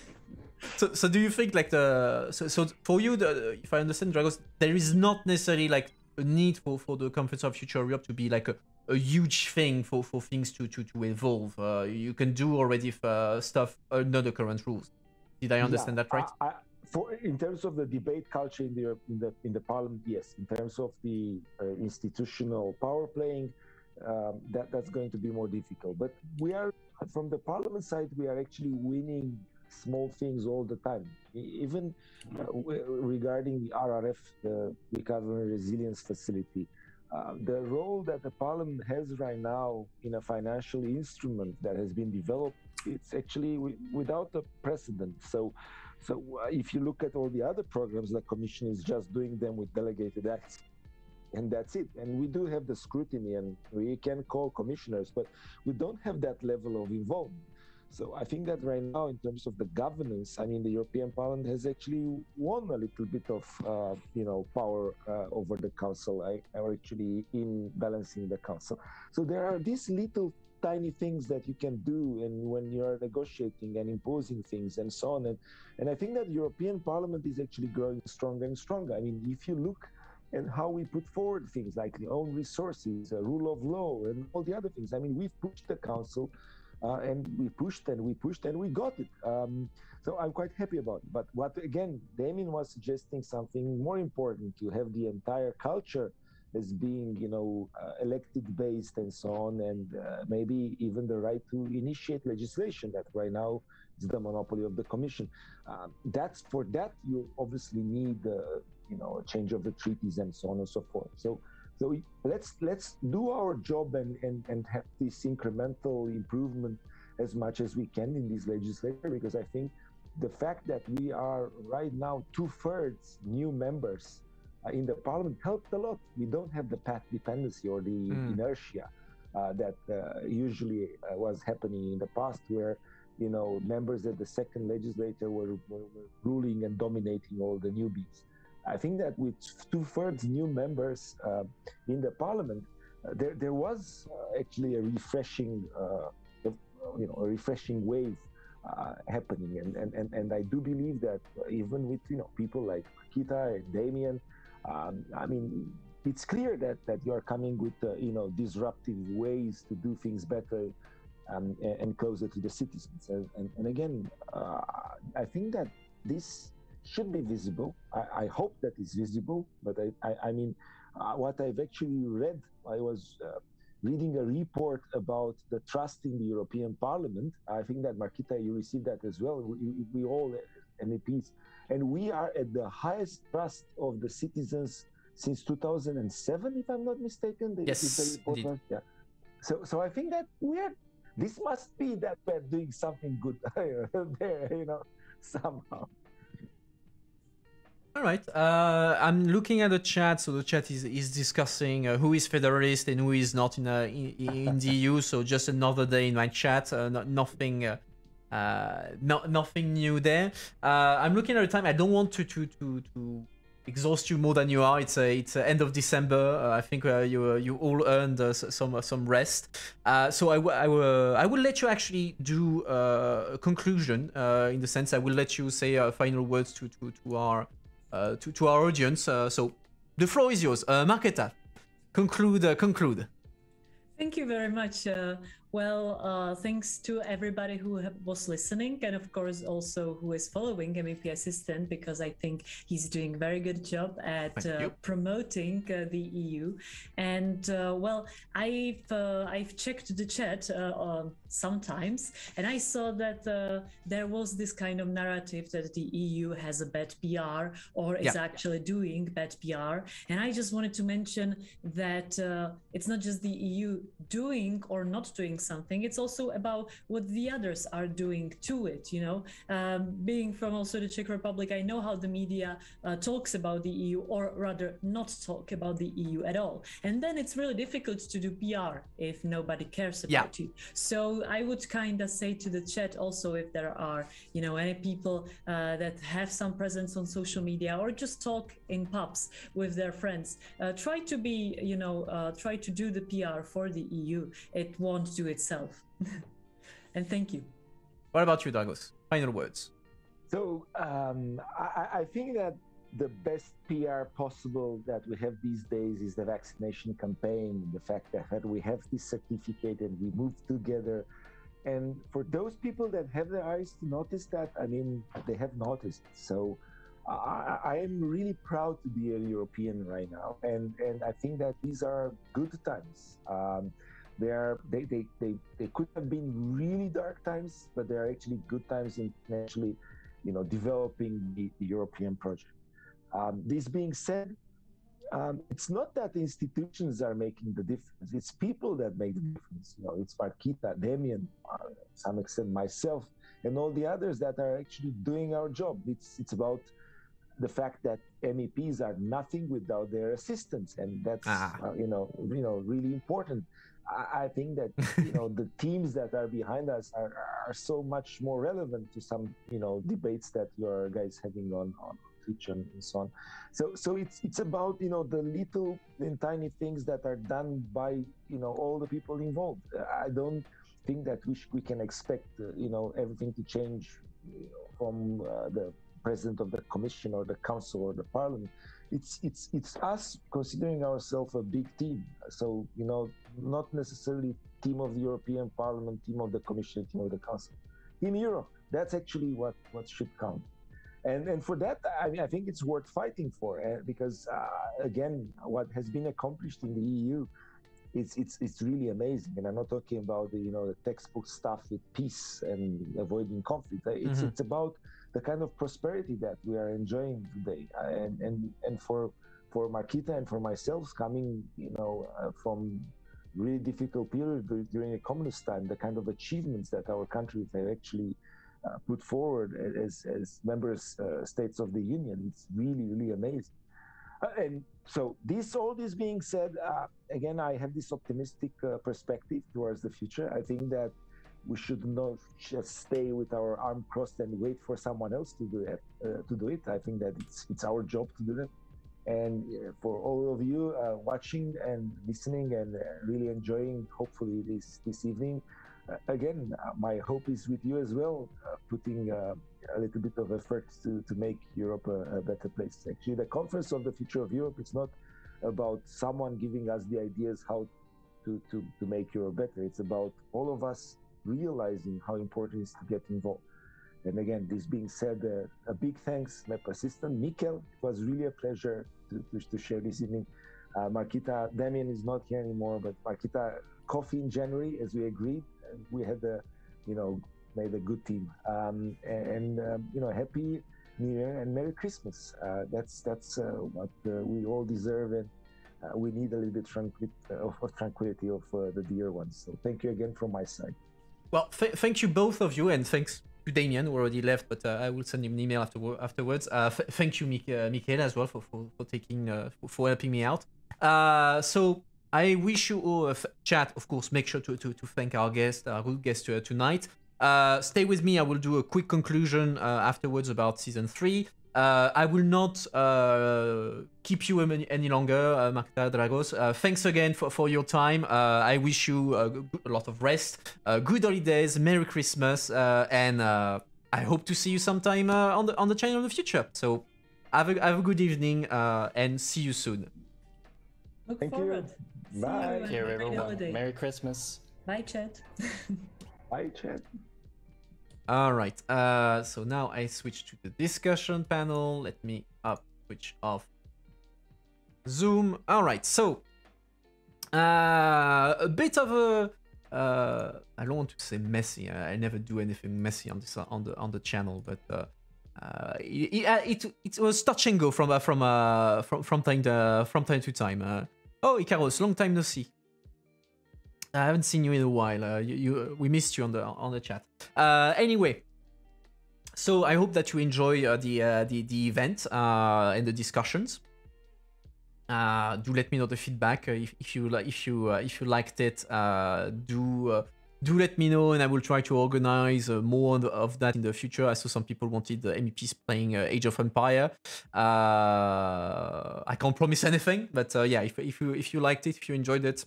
So, so do you think like the so, so for you, the, if I understand, Dragos, there is not necessarily like a need for for the Conference of Future Europe to be like a, a huge thing for for things to to to evolve. Uh, you can do already uh, stuff under the current rules. Did I understand Yeah, that right? I, I, for in terms of the debate culture in the in the in the parliament, yes. In terms of the uh, institutional power playing, um, that that's going to be more difficult. But we are from the parliament side, we are actually winning small things all the time. Even uh, regarding the RRF, the Recovery Resilience Facility. Uh, the role that the parliament has right now in a financial instrument that has been developed, it's actually wi- without a precedent. So, so uh, if you look at all the other programs, the commission is just doing them with delegated acts, and that's it. And we do have the scrutiny, and we can call commissioners, but we don't have that level of involvement. So I think that right now, in terms of the governance, I mean, the European Parliament has actually won a little bit of, uh, you know, power uh, over the Council, I, or actually in balancing the Council. So there are these little tiny things that you can do, and when you are negotiating and imposing things and so on, and and I think that European Parliament is actually growing stronger and stronger. I mean, if you look and how we put forward things like the own resources, uh, rule of law, and all the other things. I mean, we've pushed the council, uh, and we pushed and we pushed and we got it. Um, so I'm quite happy about it. But what again, Damian was suggesting something more important to have the entire culture as being, you know, uh, elected based and so on, and uh, maybe even the right to initiate legislation that right now is the monopoly of the commission. Um, that's for that you obviously need, uh, you know, a change of the treaties and so on and so forth. So, so let's let's do our job and and and have this incremental improvement as much as we can in this legislature because I think the fact that we are right now two thirds new members uh, in the parliament helped a lot. We don't have the path dependency or the Mm. inertia uh, that uh, usually uh, was happening in the past, where you know members of the second legislature were, were, were ruling and dominating all the newbies. I think that with two thirds new members uh, in the parliament, uh, there there was uh, actually a refreshing, uh, you know, a refreshing wave happening, and, and and and I do believe that even with you know people like Kita and Damian, um, I mean, it's clear that that you are coming with you know disruptive ways to do things better. Um, and, closer to the citizens, and, and, and again, I think that this should be visible. I, I hope that it's visible, but I, I, I mean, uh, what I've actually read, I was uh, reading a report about the trust in the European Parliament. I think that Marketa, you received that as well. We, we all MEPs, and we are at the highest trust of the citizens since 2007, if I'm not mistaken. The, Yes, report indeed. yeah. So, so I think that we're. This must be that we're doing something good (laughs) there, you know, somehow. All right. Uh, I'm looking at the chat. So the chat is is discussing uh, who is federalist and who is not in uh, in, in the EU. So just another day in my chat. Uh, no, nothing. Uh, uh, no, nothing new there. I'm looking at the time. I don't want to to to to exhaust you more than you are. It's a it's a end of December. Uh, I think uh, you uh, you all earned some some rest. So I, I, will I will let you actually do a conclusion. In the sense, I will let you say final words to to to our to, to our audience. Uh, so the floor is yours. Uh, Marketa, conclude. Uh, conclude. Thank you very much. Uh, well, uh, thanks to everybody who have, was listening, and of course also who is following MEP Assistant, because I think he's doing a very good job at uh, promoting uh, the EU. And uh, well, I've uh, I've checked the chat uh, uh, sometimes, and I saw that uh, there was this kind of narrative that the EU has a bad PR or is Yeah. actually doing bad PR. And I just wanted to mention that uh, it's not just the EU doing or not doing something, it's also about what the others are doing to it. You know, um, being from also the Czech Republic, I know how the media uh, talks about the EU, or rather, not talk about the EU at all. And then it's really difficult to do PR if nobody cares Yeah. about you. So I would kind of say to the chat also if there are, you know, any people uh, that have some presence on social media or just talk in pubs with their friends, uh, try to be, you know, uh, try to do the PR for the EU. It won't do itself. (laughs) and thank you. What about you, Dragos? Final words. So um, I, I- I think that the best PR possible that we have these days is the vaccination campaign. The fact that, that we have this certificate and we move together. And for those people that have their eyes to notice that, I mean, they have noticed. So I, I- I am really proud to be a European right now, and and I think that these are good times. Um, they are they, they they they could have been really dark times, but they are actually good times in actually, you know, developing the, the European project. Um, this being said, um, it's not that institutions are making the difference; it's people that make the difference. You know, it's Marketa, Damian, uh, some extent myself, and all the others that are actually doing our job. It's it's about the fact that MEPs are nothing without their assistance, and that's Ah. uh, you know you know really important. I, I think that you know the (laughs) teams that are behind us are, are so much more relevant to some you know debates that your guys having on on Twitch and, and so on. So so it's it's about you know the little and tiny things that are done by you know all the people involved. I don't think that we sh- we can expect uh, you know everything to change you know, from uh, the president of the commission or the council or the parliament it's it's it's us considering ourselves a big team so you know not necessarily team of the european parliament team of the commission team of the council. In europe that's actually what what should count. And and for that i mean i think it's worth fighting for uh, because uh, again what has been accomplished in the eu it's it's it's really amazing. And i'm not talking about the you know the textbook stuff with peace and avoiding conflict. It's Mhm. it's about the kind of prosperity that we are enjoying today. Uh, and and and for for Marketa and for myself coming you know uh, from really difficult period during a communist time the kind of achievements that our countries have actually uh, put forward as, as members uh, states of the union. It's really, really amazing. Uh, and so this, all this being said, uh, again, I have this optimistic uh, perspective towards the future. I think that we should not just stay with our arm crossed and wait for someone else to do it. Uh, to do it, I think that it's it's our job to do that. And for all of you watching and listening and really enjoying, hopefully this this evening, uh, again, uh, my hope is with you as well, uh, putting a little bit of effort to, to make Europe a, a, better place. Actually, the Conference of the Future of Europe is not about someone giving us the ideas how to, to, to make Europe better. It's about all of us realizing how important it is to get involved. And again, this being said, uh, a big thanks, my assistant, Mikel. It was really a pleasure to, to, to share this evening. Uh, Marketa, Damian is not here anymore, but Marketa, coffee in January, as we agreed we had a, you know, made a good team. Um, and um, you know, happy New Year and Merry Christmas. Uh, that's that's uh, what uh, we all deserve, and uh, we need a little bit of, tranquility of uh, the dear ones. So thank you again from my side. Well, th- thank you both of you, and thanks to Damian who already left, but uh, I will send him an email after- afterwards. F- thank you, Mik- Michael, as well for for, for taking for, for helping me out. so I wish you all a chat, of course, make sure to, to, to thank our guest, our good guest uh, tonight. Uh, stay with me, I will do a quick conclusion uh, afterwards about season 3. Uh, I will not uh, keep you any longer, uh, Marta Dragos. Uh, thanks again for, for your time. I wish you a lot of rest, good holidays, Merry Christmas, and I hope to see you sometime on the on the channel in the future. So have a, have a good evening and see you soon. Look Thank forward. you. Bye. Thank you, everyone. Merry Christmas. Bye, Chet. Bye, Chet. All right. Uh, so now I switch to the discussion panel. Let me up switch off Zoom. All right. So uh, a bit of a uh, I don't want to say messy. I, never do anything messy on this on the on the channel, but uh, uh, it, it, it was touch and go from uh, from uh, from from time to from time to time. Uh, Oh, Ikaros, long time no see. I haven't seen you in a while. Uh, you, you, we missed you on the on the chat. Uh, anyway, so I hope that you enjoy uh, the, uh, the the event uh, and the discussions. Uh, do let me know the feedback if, if you if you if you liked it. do do let me know, and I will try to organize uh, more of that in the future. I saw some people wanted the MEPs playing uh, Age of Empire. Uh, I can't promise anything, but uh, yeah, if, if you if you liked it, if you enjoyed it,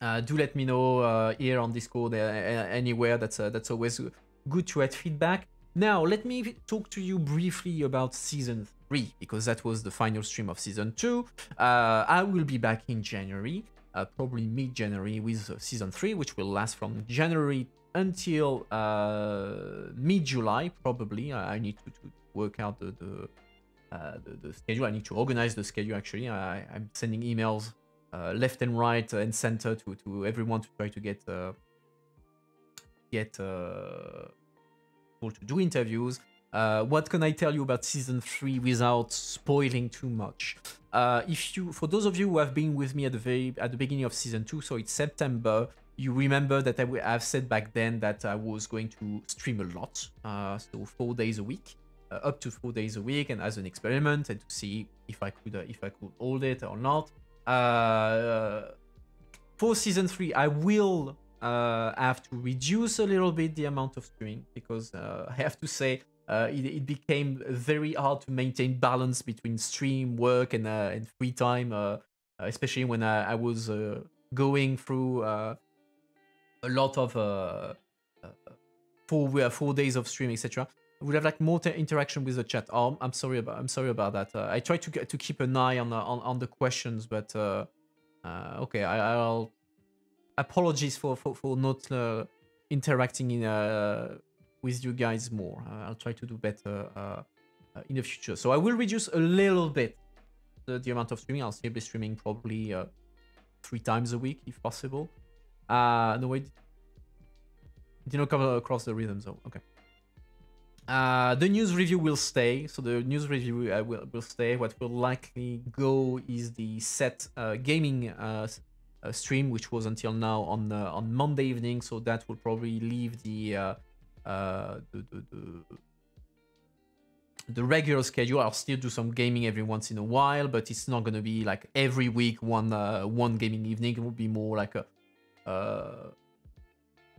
uh, do let me know uh, here on Discord anywhere. That's that's always good to add feedback. Now, let me talk to you briefly about season 3, because that was the final stream of season 2. I will be back in January uh, probably mid-January with uh, season 3, which will last from January until uh, mid-July, probably. I, need to, to, work out the the, uh, the, the schedule. I need to organize the schedule. Actually, I, am sending emails uh, left and right and center to to everyone to try to get uh, get people to do interviews. Uh, what can I tell you about season three without spoiling too much? Uh, if you, for those of you who have been with me at the very at the beginning of season two, so it's September. You remember that I have said back then that I was going to stream a lot, uh, so four days a week, uh, up to four days a week, and as an experiment, and to see if I could uh, if I could hold it or not. Uh, for season three, I will uh, have to reduce a little bit the amount of streaming because (laughs) I have to say uh, it, it, became very hard to maintain balance between stream work and, uh, and free time uh, especially when i, I was uh, going through uh, a lot of uh, four, four days of stream etc would have like more interaction with the chat oh, i'm sorry about i'm sorry about that i try to to keep an eye on on, on the questions but okay I, will apologies for for, for not interacting in with you guys more. Uh, I'll try to do better uh, uh, in the future. So I will reduce a little bit the, the amount of streaming. I'll still be streaming probably three times a week if possible. Uh, no, wait. Did not come across the rhythm zone. Okay. Uh, the news review will stay. So the news review uh, will, will stay. What will likely go is the set uh, gaming uh, stream, which was until now on on Monday evening. So that will probably leave the uh, the, the, the the regular schedule. I'll still do some gaming every once in a while, but it's not gonna be like every week one uh, one gaming evening. It will be more like a uh,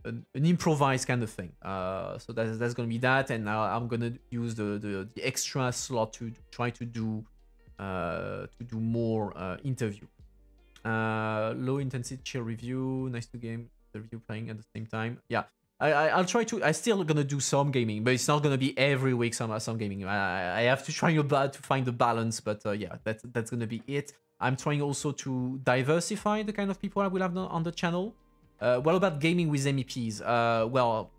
an, an improvised kind of thing. Uh, so that's that's gonna be that, and I'm gonna use the, the the extra slot to try to do uh, to do more uh, interview. Uh, low intensity chill review. Nice to game the review playing at the same time. Yeah, I, I I'll try to. I still gonna do some gaming, but it's not gonna be every week some some gaming. I I have to try to find the balance, but uh, yeah, that's that's gonna be it. I'm trying also to diversify the kind of people I will have on the channel. Uh, what about gaming with MEPs? Uh, well,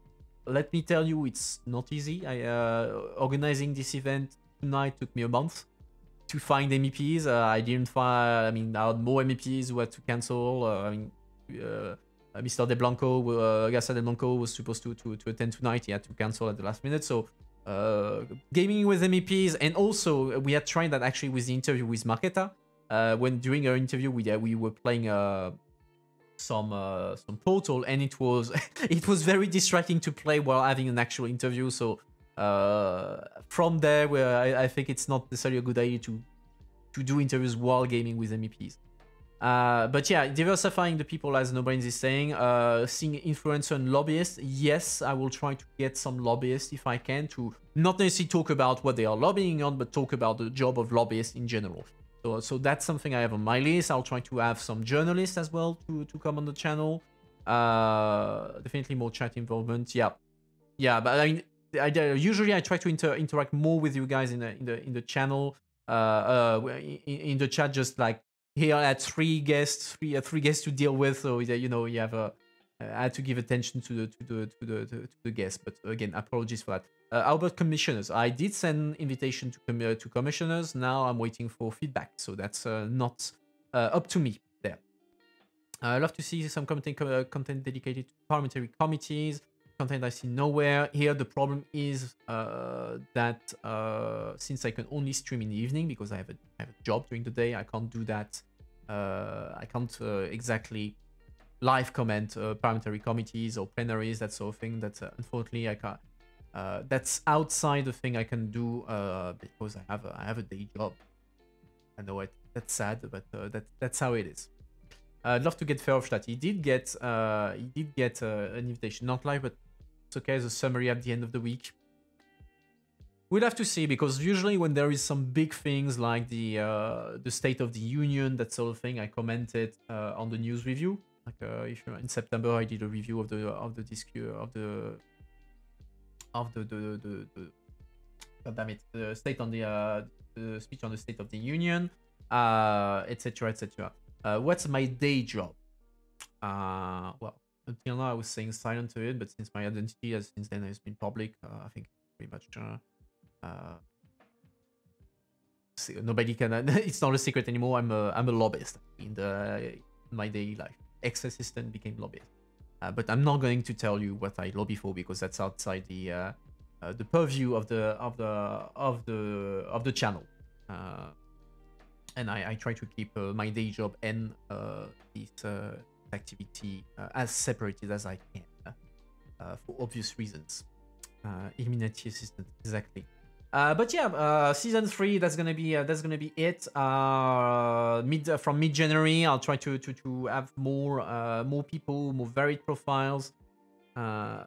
let me tell you, it's not easy. I uh, organizing this event tonight took me a month to find MEPs. Uh, I didn't find. I mean, I had more MEPs who had to cancel. Uh, I mean, uh, Mr. De Blanco, uh, Gasa De Blanco was supposed to, to to attend tonight. He had to cancel at the last minute. So, gaming with MEPs, and also we had tried that actually with the interview with Marketa. When during our interview, we we were playing some uh, some portal, and it was (laughs) it was very distracting to play while having an actual interview. So uh, from there, where I, I think it's not necessarily a good idea to to do interviews while gaming with MEPs. Uh, but yeah, diversifying the people, as Nobrains is saying, uh, seeing influencer and lobbyists. Yes, I will try to get some lobbyists if I can to not necessarily talk about what they are lobbying on, but talk about the job of lobbyists in general. So, so that's something I have on my list. I'll try to have some journalists as well to, to come on the channel. Uh, definitely more chat involvement. Yeah, yeah. But I mean, I, usually I try to inter interact more with you guys in the in the in the channel. Uh, uh, in, in the chat, just like here I had three guests, three uh, three guests to deal with. So you know you have a. I had to give attention to the to the to the to, the guests, but again, apologies for that. Uh, how about commissioners? I did send invitation to com- uh, to commissioners. Now I'm waiting for feedback, so that's uh, not uh, up to me there. I love to see some content uh, content dedicated to parliamentary committees. Content I see nowhere here. The problem is uh, that since I can only stream in the evening because I have a I have a job during the day, I can't do that. I can't exactly live comment parliamentary committees or plenaries, that sort of thing. That unfortunately I can't. Uh, that's outside the thing I can do uh, because I have a, I have a day job. I know it. That's sad, but uh, that that's how it is. I'd love to get Verhofstadt. He did get uh, he did get uh, an invitation, not live, but it's okay as a summary at the end of the week. We'll have to see because usually when there is some big things like the uh, the State of the Union, that sort of thing, I commented on the news review. Like if in September, I did a review of the of the disc of the of the the the, the damn it, the state on the uh, the speech on the State of the Union, uh, etc. etc. Uh, what's my day job? Uh, well, until now I was saying silent to it, but since my identity has since then has been public, uh, I think pretty much. Uh, uh, nobody can. (laughs) it's not a secret anymore. I'm a I'm a lobbyist in the in my daily life. Ex assistant became lobbyist. Uh, but I'm not going to tell you what I lobby for because that's outside the uh, uh, the purview of the of the of the of the channel. Uh, and I, I, try to keep uh, my day job and uh, this activity as separated as I can for obvious reasons. Illuminati assistant, exactly. Uh, but yeah, uh, season three. That's gonna be uh, that's gonna be it. Uh, mid from mid January, I'll try to to to have more uh, more people, more varied profiles. Uh,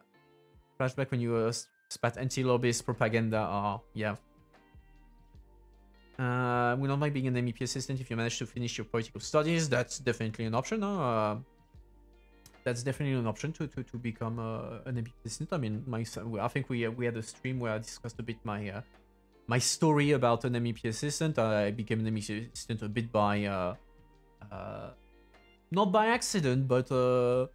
flashback when you uh, spat anti-lobbyist propaganda. Oh, yeah. Uh, we don't mind being an MEP assistant if you manage to finish your political studies. That's definitely an option. Uh, that's definitely an option to to, to become uh, an MP assistant. I mean, my I think we we had a stream where I discussed a bit my uh, my story about an MEP assistant. I became an MEP assistant a bit by uh, uh, not by accident, but uh,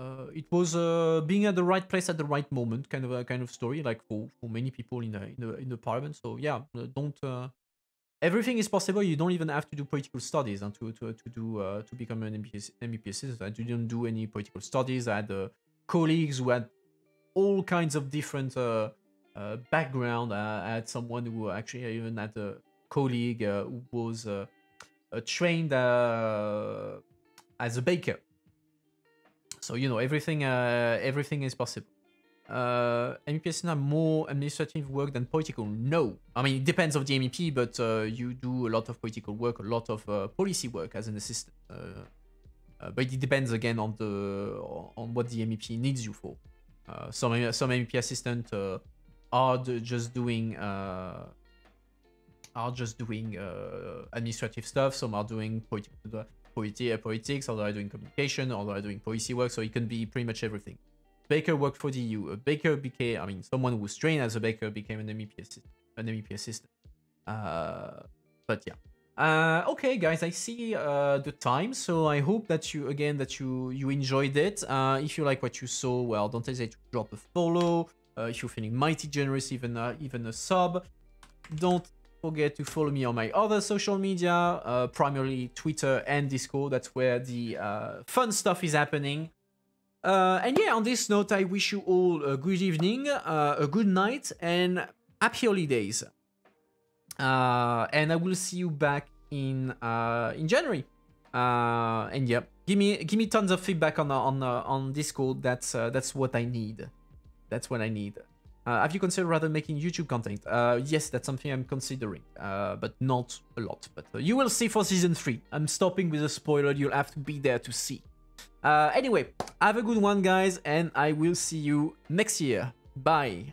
uh, it was uh, being at the right place at the right moment, kind of a kind of story, like for, for many people in the in the in the parliament. So yeah, uh, don't everything is possible. You don't even have to do political studies and to to to do uh, to become an MEP, MEP assistant. I didn't do any political studies. I had uh, colleagues who had all kinds of different uh, uh, background. I had someone who actually even had a colleague uh, who was uh, trained as a baker. So you know everything. Everything is possible. Uh, MEP assistant have more administrative work than political? No. I mean, it depends of the MEP, but uh, you do a lot of political work, a lot of uh, policy work as an assistant. Uh, uh, but it depends again on the on what the MEP needs you for. Uh, some some MEP assistant are just doing are just doing administrative stuff. Some are doing politi- politi- politics, others are doing communication, others are doing policy work. So it can be pretty much everything. Baker worked for the EU. A baker became, I mean, someone who was trained as a baker became an MEP assistant. An MEP assistant. Uh, but yeah. Uh, okay, guys, I see uh, the time, so I hope that you again that you you enjoyed it. Uh, if you like what you saw, well, don't hesitate to drop a follow. Uh, if you're feeling mighty generous, even uh, even a sub. Don't forget to follow me on my other social media, uh, primarily Twitter and Discord. That's where the uh, fun stuff is happening. Uh, and yeah, on this note, I wish you all a good evening, uh, a good night, and happy holidays. Uh, and I will see you back in uh, in January. Uh, and yeah, give me give me tons of feedback on on uh, on Discord. That's that's what I need. That's what I need. Have you considered rather making YouTube content? Yes, that's something I'm considering, but not a lot. But you will see for season three. I'm stopping with a spoiler. You'll have to be there to see. Uh, anyway, have a good one, guys, and I will see you next year. Bye.